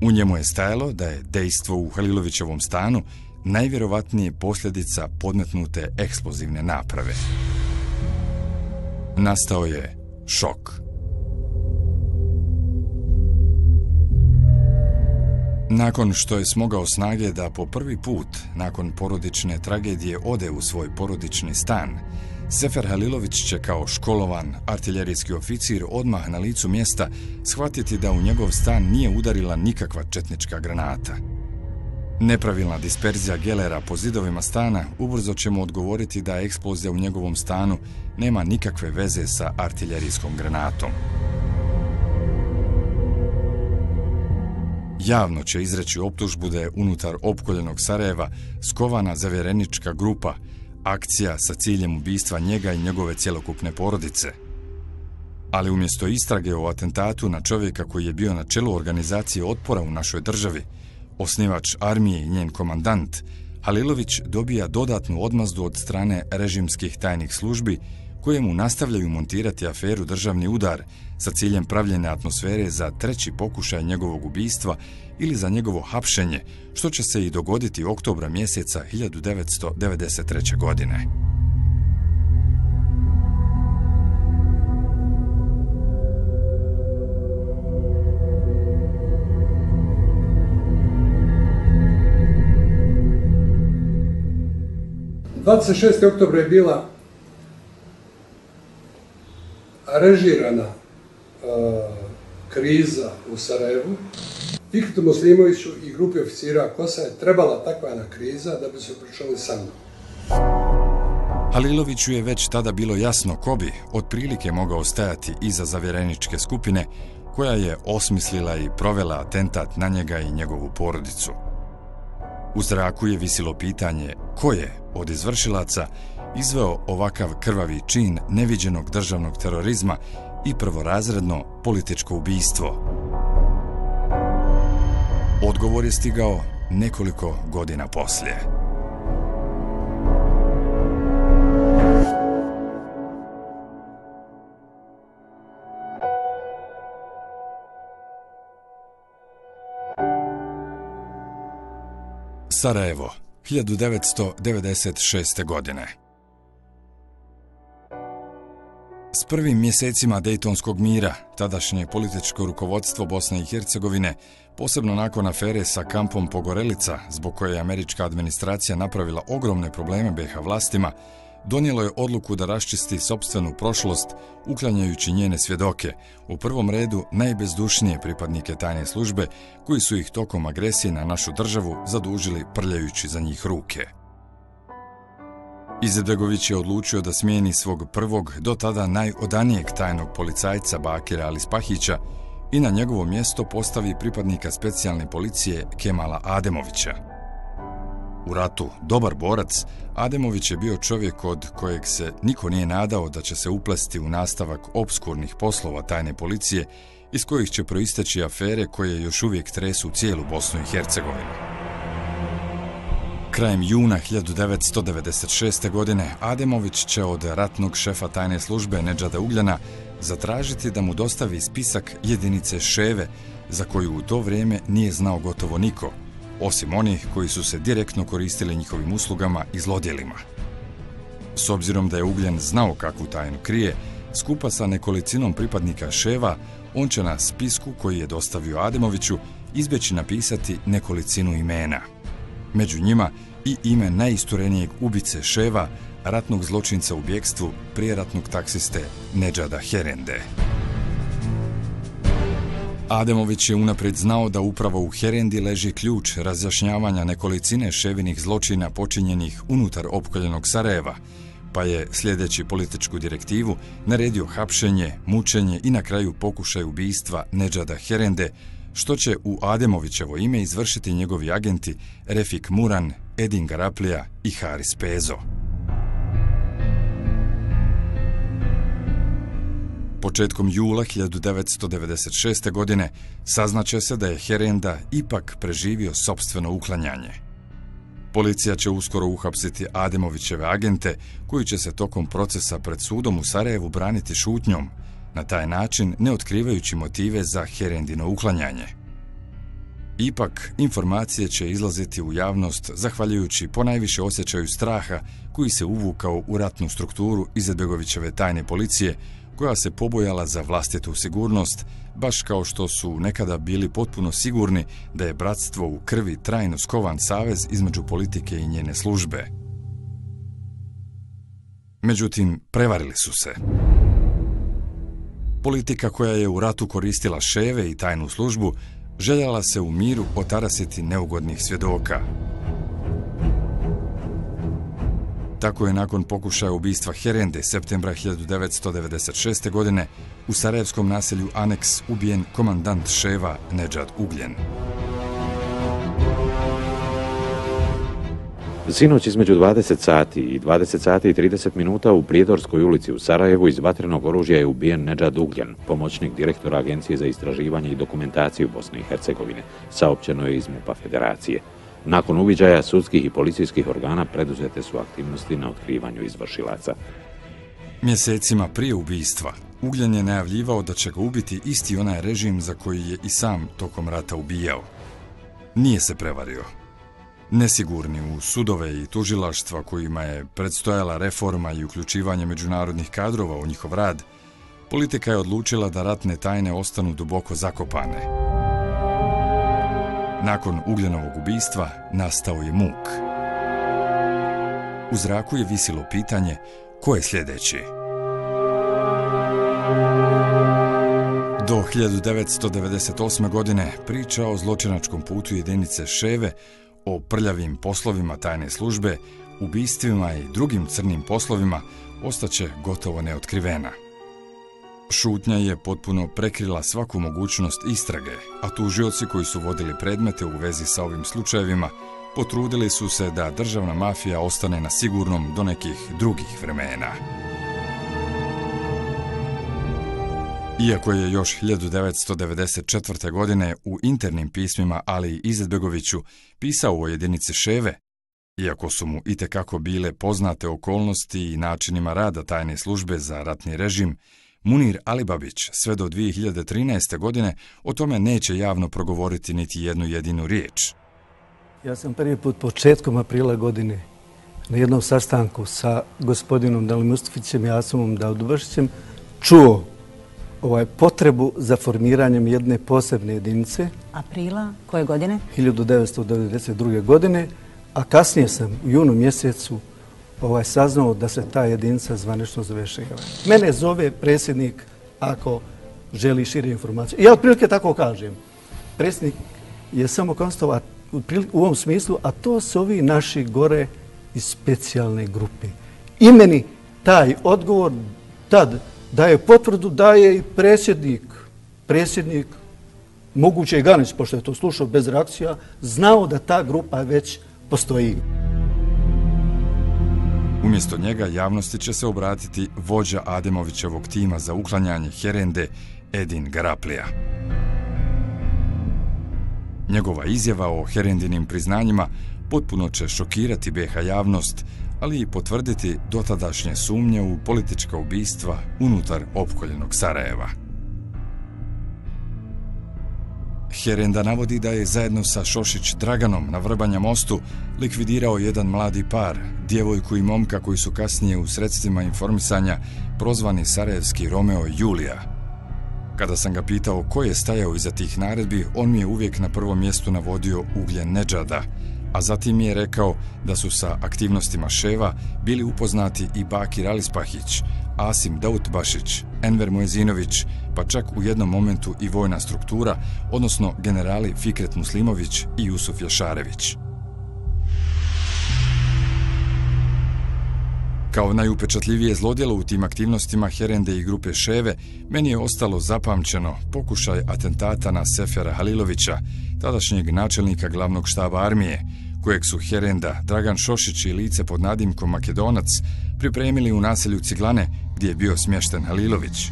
U njemu je stajalo da je dejstvo u Halilovićevom stanu najvjerovatnije posljedica podmetnute eksplozivne naprave. Nastao je šok. Nakon što je smogao snage da po prvi put, nakon porodične tragedije, ode u svoj porodični stan, Sefer Halilović će kao školovan artiljerijski oficir odmah na licu mjesta shvatiti da u njegov stan nije udarila nikakva četnička granata. Nepravilna disperzija gelera po zidovima stana ubrzo će mu odgovoriti da eksplozija u njegovom stanu nema nikakve veze sa artiljerijskom granatom. Javno će izreći optužbu da je unutar opkoljenog Sarajeva skovana zavjerenička grupa, akcija sa ciljem ubistva njega i njegove cjelokupne porodice. Ali umjesto istrage o atentatu na čovjeka koji je bio na čelu organizacije otpora u našoj državi, osnivač armije i njen komandant, Halilović dobija dodatnu odmazdu od strane režimskih tajnih službi kojemu nastavljaju montirati aferu državni udar sa ciljem pravljene atmosfere za treći pokušaj njegovog ubijstva ili za njegovo hapšenje, što će se i dogoditi oktobra mjeseca 1993. godine. Dvadeset oktobra je bila režirana uh, e, kriza u Sarajevu, Viktor Muslimoviću i grupi oficira Kosa je trebala takva jedna kriza da bi se pričali sa mnom. Haliloviću je već tada bilo jasno ko bi otprilike mogao stajati iza zavjereničke skupine koja je osmislila i provela atentat na njega i njegovu porodicu. U zraku je visilo pitanje ko je od izvršilaca izveo ovakav krvavi čin neviđenog državnog terorizma i prvorazredno političko ubijstvo? Odgovor je stigao nekoliko godina poslije. Sarajevo, 1996. godine. S prvim mjesecima Dejtonskog mira, tadašnje političko rukovodstvo Bosne i Hercegovine, posebno nakon afere sa kampom Pogorelica, zbog koje je američka administracija napravila ogromne probleme BH vlastima, donijelo je odluku da raščisti sobstvenu prošlost, uklanjajući njene svjedoke, u prvom redu najbezdušnije pripadnike tajne službe, koji su ih tokom agresije na našu državu zadužili prljajući za njih ruke. Izetbegović je odlučio da smijeni svog prvog, do tada najodanijeg tajnog policajca Bakira Alispahića i na njegovo mjesto postavi pripadnika specijalne policije Kemala Ademovića. U ratu dobar borac, Ademović je bio čovjek od kojeg se niko nije nadao da će se uplesti u nastavak obskurnih poslova tajne policije iz kojih će proisteći afere koje još uvijek tresu cijelu Bosnu i Hercegovinu. Krajem juna 1996. godine Ademović će od ratnog šefa tajne službe Nedžada Ugljana zatražiti da mu dostavi spisak jedinice Ševe, za koju u to vrijeme nije znao gotovo niko, osim onih koji su se direktno koristili njihovim uslugama i zlodjelima. S obzirom da je Ugljan znao kakvu tajnu krije, skupa sa nekolicinom pripadnika Ševa, on će na spisku koji je dostavio Ademoviću izbeći napisati nekolicinu imena. Među njima i ime najisturenijeg ubice Ševa, ratnog zločinca u bjekstvu, prijeratnog taksiste Nedžada Herende. Ademović je unapred znao da upravo u Herendi leži ključ razjašnjavanja nekolicine ševinih zločina počinjenih unutar opkoljenog Sarajeva, pa je sljedeći političku direktivu naredio hapšenje, mučenje i na kraju pokušaj ubijstva Nedžada Herende, što će u Ademovićevo ime izvršiti njegovi agenti Refik Muran, Edin Garaplija i Haris Pezo. Početkom jula 1996. godine saznaće se da je Herenda ipak preživio sobstveno uklanjanje. Policija će uskoro uhapsiti Ademovićeve agente, koji će se tokom procesa pred sudom u Sarajevu braniti šutnjom, na taj način ne otkrivajući motive za Herendino uklanjanje. Ipak, informacije će izlaziti u javnost zahvaljujući ponajviše osjećaju straha koji se uvukao u ratnu strukturu Izetbegovićeve tajne policije, koja se pobojala za vlastitu sigurnost, baš kao što su nekada bili potpuno sigurni da je bratstvo u krvi trajno skovan savez između politike i njene službe. Međutim, prevarili su se. Politika koja je u ratu koristila ševe i tajnu službu, željala se u miru otarasiti neugodnih svjedoka. Tako je nakon pokušaja ubistva Herende septembra 1996. godine u Sarajevskom naselju Aneks ubijen komandant Ševa Nedžad Ugljen. Sinoć između 20 sati i 20 sati i 30 minuta u Prijedorskoj ulici u Sarajevu iz vatrenog oružja je ubijen Nedžad Ugljen, pomoćnik direktora Agencije za istraživanje i dokumentaciju Bosne i Hercegovine, saopćeno je iz MUPA Federacije. Nakon uviđaja sudskih i policijskih organa preduzete su aktivnosti na otkrivanju izvršilaca. Mjesecima prije ubijstva, Ugljen je najavljivao da će ga ubiti isti onaj režim za koji je i sam tokom rata ubijao. Nije se prevario. Nesigurni u sudove i tužilaštva kojima je predstojala reforma i uključivanje međunarodnih kadrova u njihov rad, politika je odlučila da ratne tajne ostanu duboko zakopane. Nakon ugljenovog ubijstva nastao je muk. U zraku je visilo pitanje ko je sljedeći. Do 1998. godine priča o zločinačkom putu jedinice Ševe, o prljavim poslovima tajne službe, ubistvima i drugim crnim poslovima ostaće gotovo neotkrivena. Šutnja je potpuno prekrila svaku mogućnost istrage, a tužioci koji su vodili predmete u vezi sa ovim slučajevima potrudili su se da državna mafija ostane na sigurnom do nekih drugih vremena. Iako je još 1994. godine u internim pismima Ali Izetbegoviću pisao o jedinici Ševe, iako su mu i kako bile poznate okolnosti i načinima rada tajne službe za ratni režim, Munir Alibabić sve do 2013. godine o tome neće javno progovoriti niti jednu jedinu riječ. Ja sam prvi put početkom aprila godine na jednom sastanku sa gospodinom Dalim Mustafićem i Asomom Daudubašićem čuo ovaj potrebu za formiranjem jedne posebne jedinice. Aprila koje godine? 1992. godine, a kasnije sam u junu mjesecu ovaj, saznao da se ta jedinica zvanično zove Šegava. Mene zove predsjednik ako želi šire informacije. Ja otprilike tako kažem. Predsjednik je samo konstatovat u ovom smislu, a to su ovi naši gore iz specijalne grupe. I meni taj odgovor tad daje potvrdu, daje i predsjednik, predsjednik, moguće i Ganić, pošto je to slušao bez reakcija, znao da ta grupa već postoji. Umjesto njega javnosti će se obratiti vođa Ademovićevog tima za uklanjanje herende Edin Garaplija. Njegova izjava o herendinim priznanjima potpuno će šokirati BH javnost, ali i potvrditi dotadašnje sumnje u politička ubistva unutar opkoljenog Sarajeva. Herenda navodi da je zajedno sa Šošić Draganom na Vrbanja mostu likvidirao jedan mladi par, djevojku i momka koji su kasnije u sredstvima informisanja prozvani Sarajevski Romeo Julija. Kada sam ga pitao ko je stajao iza tih naredbi, on mi je uvijek na prvom mjestu navodio ugljen Nedžada a zatim je rekao da su sa aktivnostima Ševa bili upoznati i Bakir Alispahić, Asim Dautbašić, Enver Mojezinović, pa čak u jednom momentu i vojna struktura, odnosno generali Fikret Muslimović i Jusuf Jašarević. Kao najupečatljivije zlodjelo u tim aktivnostima Herende i grupe Ševe, meni je ostalo zapamćeno pokušaj atentata na Sefera Halilovića, tadašnjeg načelnika glavnog štaba armije, kojeg su Herenda, Dragan Šošić i lice pod nadimkom Makedonac pripremili u naselju Ciglane, gdje je bio smješten Halilović.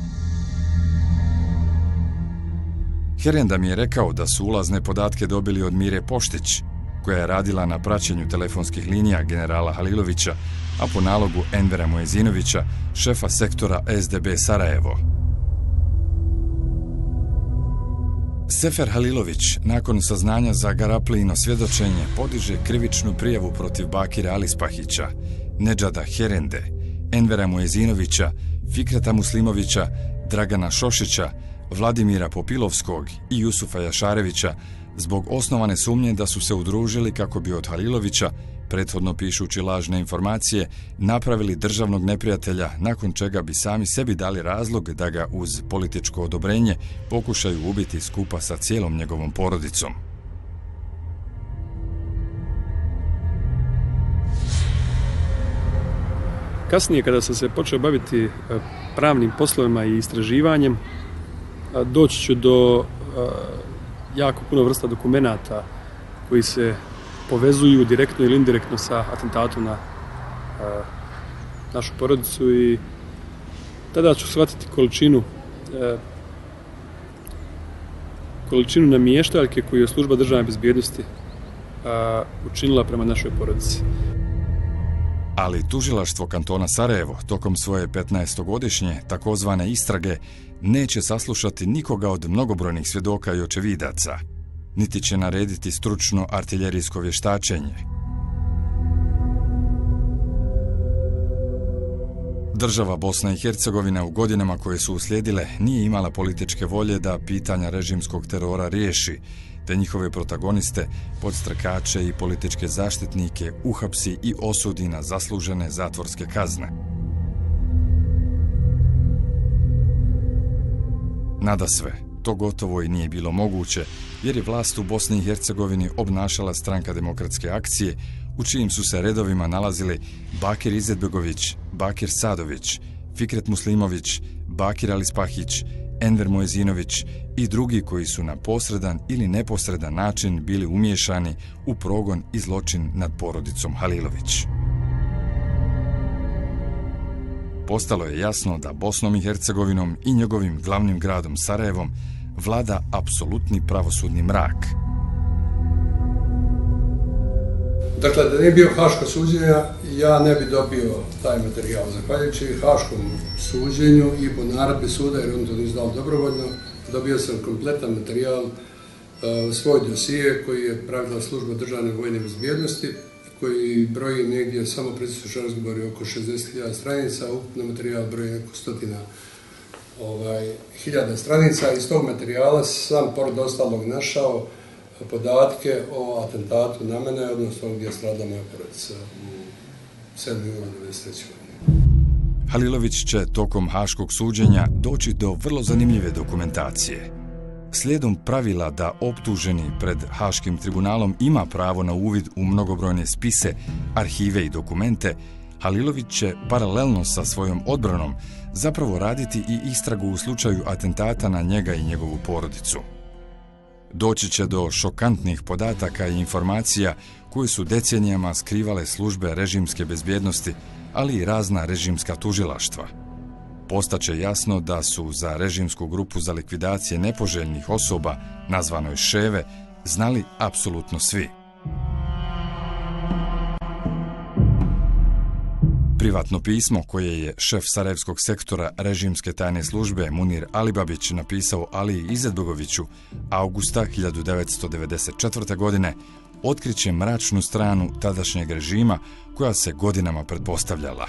Herenda mi je rekao da su ulazne podatke dobili od Mire Poštić, koja je radila na praćenju telefonskih linija generala Halilovića, a po nalogu Envera Mojezinovića, šefa sektora SDB Sarajevo. Sefer Halilović, nakon saznanja za Garaplijino svjedočenje, podiže krivičnu prijavu protiv Bakira Alispahića, Nedžada Herende, Envera Mujezinovića, Fikreta Muslimovića, Dragana Šošića, Vladimira Popilovskog i Jusufa Jašarevića zbog osnovane sumnje da su se udružili kako bi od Halilovića prethodno pišući lažne informacije, napravili državnog neprijatelja, nakon čega bi sami sebi dali razlog da ga uz političko odobrenje pokušaju ubiti skupa sa cijelom njegovom porodicom. Kasnije, kada sam se počeo baviti e, pravnim poslovima i istraživanjem, e, doći ću do e, jako puno vrsta dokumentata koji se povezuju direktno ili indirektno sa atentatom na a, našu porodicu i tada ću shvatiti količinu a, količinu namještaljke koju je služba državne bezbjednosti a, učinila prema našoj porodici. Ali tužilaštvo kantona Sarajevo tokom svoje 15-godišnje takozvane istrage neće saslušati nikoga od mnogobrojnih svjedoka i očevidaca – niti će narediti stručno artiljerijsko vještačenje. Država Bosna i Hercegovina u godinama koje su uslijedile nije imala političke volje da pitanja režimskog terora riješi, te njihove protagoniste, podstrakače i političke zaštitnike uhapsi i osudi na zaslužene zatvorske kazne. Nada sve, to gotovo i nije bilo moguće, jer je vlast u Bosni i Hercegovini obnašala stranka demokratske akcije, u čijim su se redovima nalazili Bakir Izetbegović, Bakir Sadović, Fikret Muslimović, Bakir Alispahić, Enver Mojezinović i drugi koji su na posredan ili neposredan način bili umješani u progon i zločin nad porodicom Halilović. Postalo je jasno da Bosnom i Hercegovinom i njegovim glavnim gradom Sarajevom vlada apsolutni pravosudni mrak. Dakle, da ne bio Haško suđenja, ja ne bi dobio taj materijal. Zahvaljujući Haškom suđenju i po naradbi suda, jer on to nije znao dobrovoljno, dobio sam kompletan materijal e, svoj dosije koji je pravila služba državne vojne bezbjednosti koji broji negdje, samo predstavljaš razgovori, oko 60.000 stranica, ukupno materijal broji neko stotina ovaj, hiljada stranica. Iz tog materijala sam, pored ostalog, našao podatke o atentatu na mene, odnosno gdje strada moja porodica u 7. juna 1993. Halilović će tokom Haškog suđenja doći do vrlo zanimljive dokumentacije. Slijedom pravila da optuženi pred Haškim tribunalom ima pravo na uvid u mnogobrojne spise, arhive i dokumente, Halilović će paralelno sa svojom odbranom zapravo raditi i istragu u slučaju atentata na njega i njegovu porodicu. Doći će do šokantnih podataka i informacija koje su decenijama skrivale službe režimske bezbjednosti, ali i razna režimska tužilaštva. Postaće jasno da su za režimsku grupu za likvidacije nepoželjnih osoba, nazvanoj Ševe, znali apsolutno svi. Privatno pismo koje je šef Sarajevskog sektora režimske tajne službe Munir Alibabić napisao Aliji Izetbogoviću augusta 1994. godine otkriće mračnu stranu tadašnjeg režima koja se godinama pretpostavljala.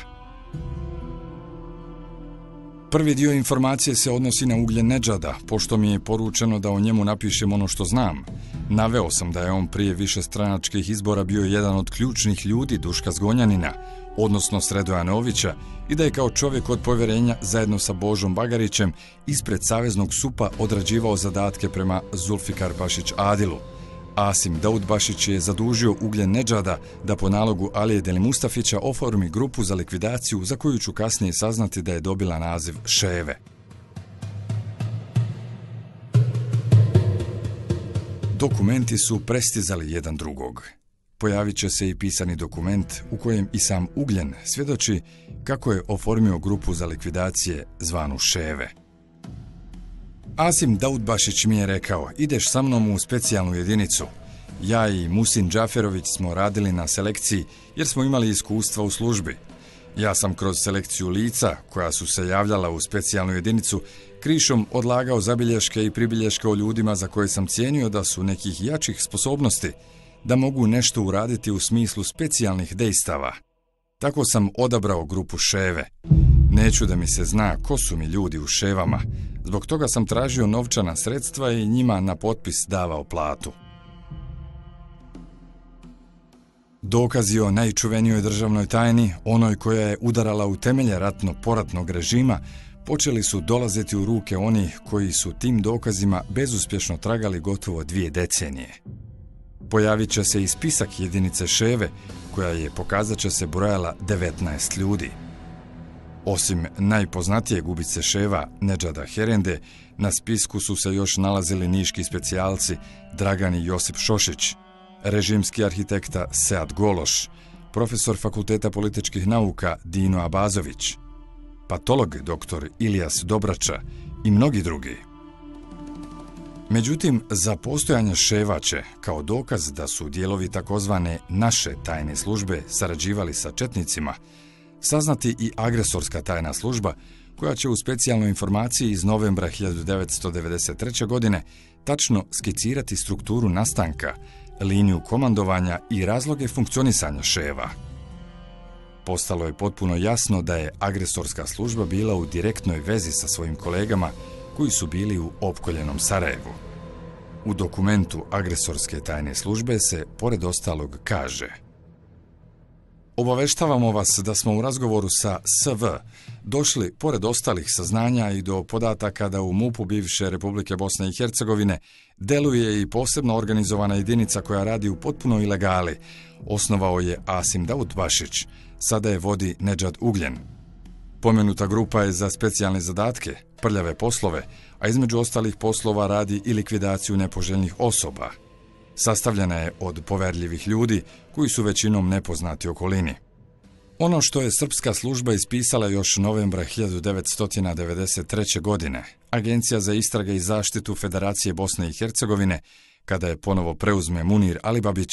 Prvi dio informacije se odnosi na ugljen Nedžada, pošto mi je poručeno da o njemu napišem ono što znam. Naveo sam da je on prije više stranačkih izbora bio jedan od ključnih ljudi Duška Zgonjanina, odnosno Sredoja Novića, i da je kao čovjek od povjerenja zajedno sa Božom Bagarićem ispred Saveznog supa odrađivao zadatke prema Zulfikar Pašić Adilu. Asim Daudbašić je zadužio Ugljen Nedžada da po nalogu Alije Deli Mustafića oformi grupu za likvidaciju za koju ću kasnije saznati da je dobila naziv Ševe. Dokumenti su prestizali jedan drugog. Pojavit će se i pisani dokument u kojem i sam Ugljen svjedoči kako je oformio grupu za likvidacije zvanu Ševe. Asim Daudbašić mi je rekao, ideš sa mnom u specijalnu jedinicu. Ja i Musin Džaferović smo radili na selekciji jer smo imali iskustva u službi. Ja sam kroz selekciju lica koja su se javljala u specijalnu jedinicu krišom odlagao zabilješke i pribilješke o ljudima za koje sam cijenio da su nekih jačih sposobnosti, da mogu nešto uraditi u smislu specijalnih dejstava. Tako sam odabrao grupu Ševe. Neću da mi se zna ko su mi ljudi u Ševama, zbog toga sam tražio novčana sredstva i njima na potpis davao platu. Dokazi o najčuvenijoj državnoj tajni, onoj koja je udarala u temelje ratno-poratnog režima, počeli su dolaziti u ruke onih koji su tim dokazima bezuspješno tragali gotovo dvije decenije. Pojavit će se i spisak jedinice Ševe, koja je pokazat će se brojala 19 ljudi. Osim najpoznatijeg gubice Ševa, Nedžada Herende, na spisku su se još nalazili niški specijalci Dragan i Josip Šošić, režimski arhitekta Sead Gološ, profesor Fakulteta političkih nauka Dino Abazović, patolog dr. Ilijas Dobrača i mnogi drugi. Međutim, za postojanje Ševaće, kao dokaz da su dijelovi takozvane naše tajne službe sarađivali sa četnicima, saznati i agresorska tajna služba, koja će u specijalnoj informaciji iz novembra 1993. godine tačno skicirati strukturu nastanka, liniju komandovanja i razloge funkcionisanja Ševa. Postalo je potpuno jasno da je agresorska služba bila u direktnoj vezi sa svojim kolegama koji su bili u opkoljenom Sarajevu. U dokumentu agresorske tajne službe se, pored ostalog, kaže Obaveštavamo vas da smo u razgovoru sa SV došli, pored ostalih saznanja i do podataka da u MUP-u bivše Republike Bosne i Hercegovine deluje i posebno organizovana jedinica koja radi u potpuno ilegali. Osnovao je Asim Daudbašić, sada je vodi Nedžad Ugljen. Pomenuta grupa je za specijalne zadatke, prljave poslove, a između ostalih poslova radi i likvidaciju nepoželjnih osoba. Sastavljena je od poverljivih ljudi koji su većinom nepoznati okolini. Ono što je srpska služba ispisala još novembra 1993. godine, Agencija za istrage i zaštitu Federacije Bosne i Hercegovine, kada je ponovo preuzme Munir Alibabić,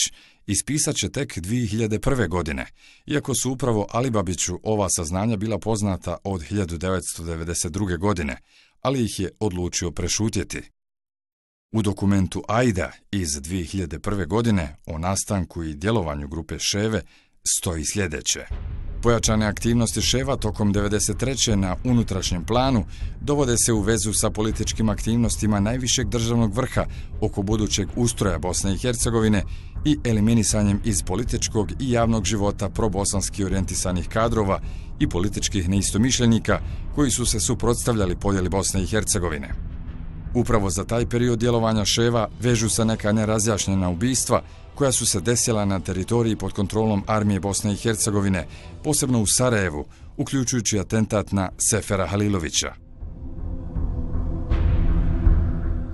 ispisat će tek 2001. godine, iako su upravo Alibabiću ova saznanja bila poznata od 1992. godine, ali ih je odlučio prešutjeti. U dokumentu AIDA iz 2001. godine o nastanku i djelovanju grupe Ševe stoji sljedeće. Pojačane aktivnosti Ševa tokom 93. na unutrašnjem planu dovode se u vezu sa političkim aktivnostima najvišeg državnog vrha oko budućeg ustroja Bosne i Hercegovine i eliminisanjem iz političkog i javnog života probosanski orijentisanih kadrova i političkih neistomišljenika koji su se suprotstavljali podjeli Bosne i Hercegovine. Upravo za taj period djelovanja Ševa vežu se neka nerazjašnjena ubistva koja su se desila na teritoriji pod kontrolom armije Bosne i Hercegovine, posebno u Sarajevu, uključujući atentat na Sefera Halilovića.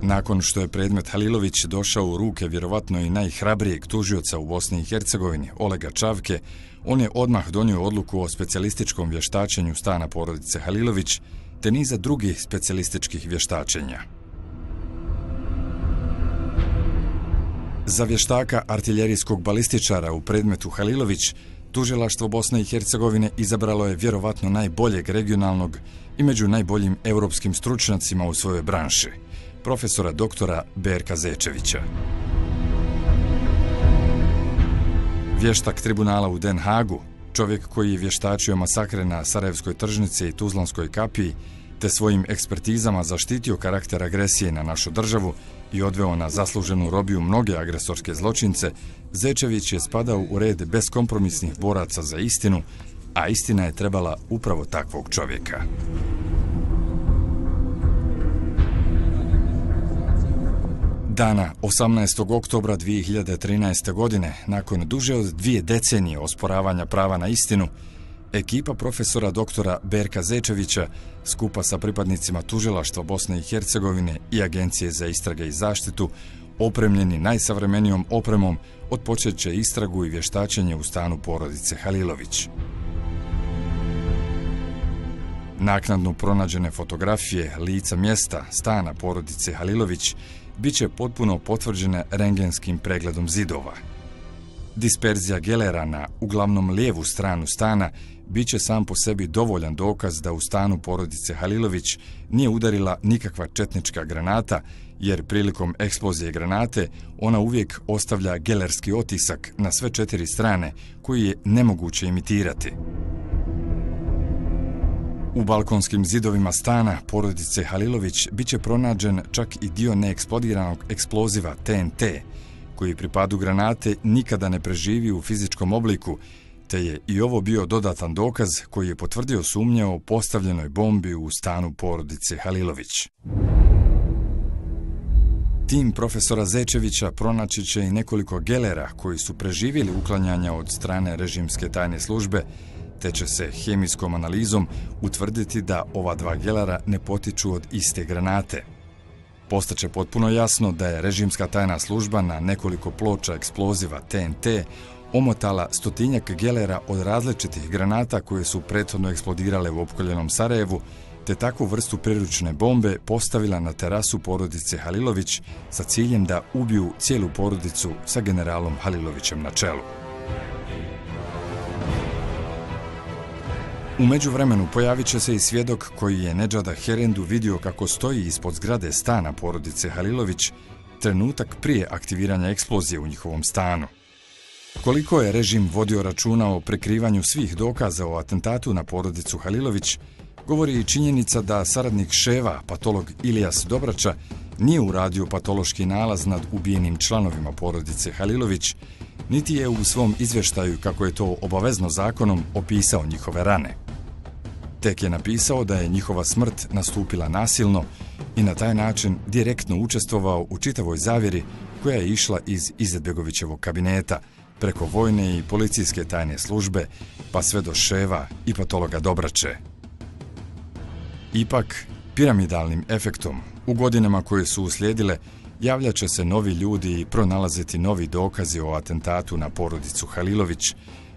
Nakon što je predmet Halilović došao u ruke vjerovatno i najhrabrijeg tužioca u Bosni i Hercegovini, Olega Čavke, on je odmah donio odluku o specijalističkom vještačenju stana porodice Halilović, te niza drugih specijalističkih vještačenja. Za vještaka artiljerijskog balističara u predmetu Halilović, tužilaštvo Bosne i Hercegovine izabralo je vjerovatno najboljeg regionalnog i među najboljim europskim stručnjacima u svojoj branši, profesora doktora Berka Zečevića. Vještak tribunala u Den Hagu, čovjek koji je vještačio masakre na Sarajevskoj tržnici i Tuzlanskoj kapiji, te svojim ekspertizama zaštitio karakter agresije na našu državu i odveo na zasluženu robiju mnoge agresorske zločince, Zečević je spadao u red beskompromisnih boraca za istinu, a istina je trebala upravo takvog čovjeka. Dana 18. oktobra 2013. godine, nakon duže od dvije decenije osporavanja prava na istinu, Ekipa profesora doktora Berka Zečevića, skupa sa pripadnicima tužilaštva Bosne i Hercegovine i Agencije za istrage i zaštitu, opremljeni najsavremenijom opremom, odpočet će istragu i vještačenje u stanu porodice Halilović. Naknadno pronađene fotografije lica mjesta stana porodice Halilović bit će potpuno potvrđene rengenskim pregledom zidova. Disperzija gelera na uglavnom lijevu stranu stana bit će sam po sebi dovoljan dokaz da u stanu porodice Halilović nije udarila nikakva četnička granata, jer prilikom eksplozije granate ona uvijek ostavlja gelerski otisak na sve četiri strane koji je nemoguće imitirati. U balkonskim zidovima stana porodice Halilović bit će pronađen čak i dio neeksplodiranog eksploziva TNT, koji pripadu granate nikada ne preživi u fizičkom obliku, te je i ovo bio dodatan dokaz koji je potvrdio sumnje o postavljenoj bombi u stanu porodice Halilović. Tim profesora Zečevića pronaći će i nekoliko gelera koji su preživjeli uklanjanja od strane režimske tajne službe, te će se hemijskom analizom utvrditi da ova dva gelera ne potiču od iste granate. Postaće potpuno jasno da je režimska tajna služba na nekoliko ploča eksploziva TNT omotala stotinjak gelera od različitih granata koje su prethodno eksplodirale u opkoljenom Sarajevu, te takvu vrstu priručne bombe postavila na terasu porodice Halilović sa ciljem da ubiju cijelu porodicu sa generalom Halilovićem na čelu. U međuvremenu pojavit će se i svjedok koji je Nedžada Herendu vidio kako stoji ispod zgrade stana porodice Halilović trenutak prije aktiviranja eksplozije u njihovom stanu. Koliko je režim vodio računa o prekrivanju svih dokaza o atentatu na porodicu Halilović, govori i činjenica da saradnik ševa, patolog Ilijas Dobrača, nije uradio patološki nalaz nad ubijenim članovima porodice Halilović, niti je u svom izvještaju, kako je to obavezno zakonom, opisao njihove rane. Tek je napisao da je njihova smrt nastupila nasilno i na taj način direktno učestvovao u čitavoj zavjeri koja je išla iz Izetbegovićevog kabineta, preko vojne i policijske tajne službe, pa sve do ševa i patologa Dobrače. Ipak, piramidalnim efektom, u godinama koje su uslijedile, javljaće se novi ljudi i pronalaziti novi dokazi o atentatu na porodicu Halilović,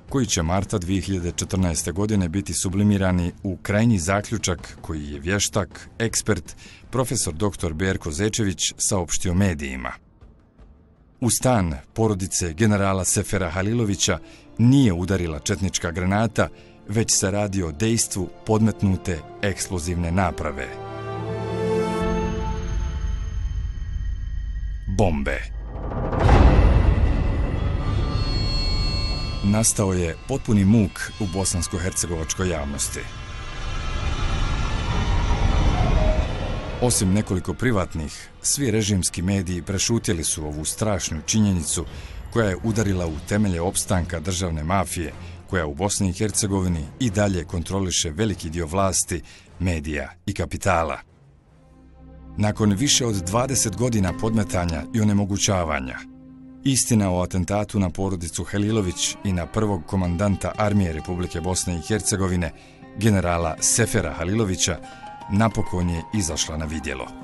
koji će marta 2014. godine biti sublimirani u krajnji zaključak koji je vještak, ekspert, profesor dr. Berko Zečević saopštio medijima. U stan porodice generala Sefera Halilovića nije udarila četnička granata, već se radi o dejstvu podmetnute eksplozivne naprave. bombe. Nastao je potpuni muk u bosansko-hercegovačkoj javnosti. Osim nekoliko privatnih, svi režimski mediji prešutjeli su ovu strašnu činjenicu koja je udarila u temelje opstanka državne mafije, koja u Bosni i Hercegovini i dalje kontroliše veliki dio vlasti, medija i kapitala. Nakon više od 20 godina podmetanja i onemogućavanja, istina o atentatu na porodicu Helilović i na prvog komandanta armije Republike Bosne i Hercegovine, generala Sefera Halilovića, napokon je izašla na vidjelo.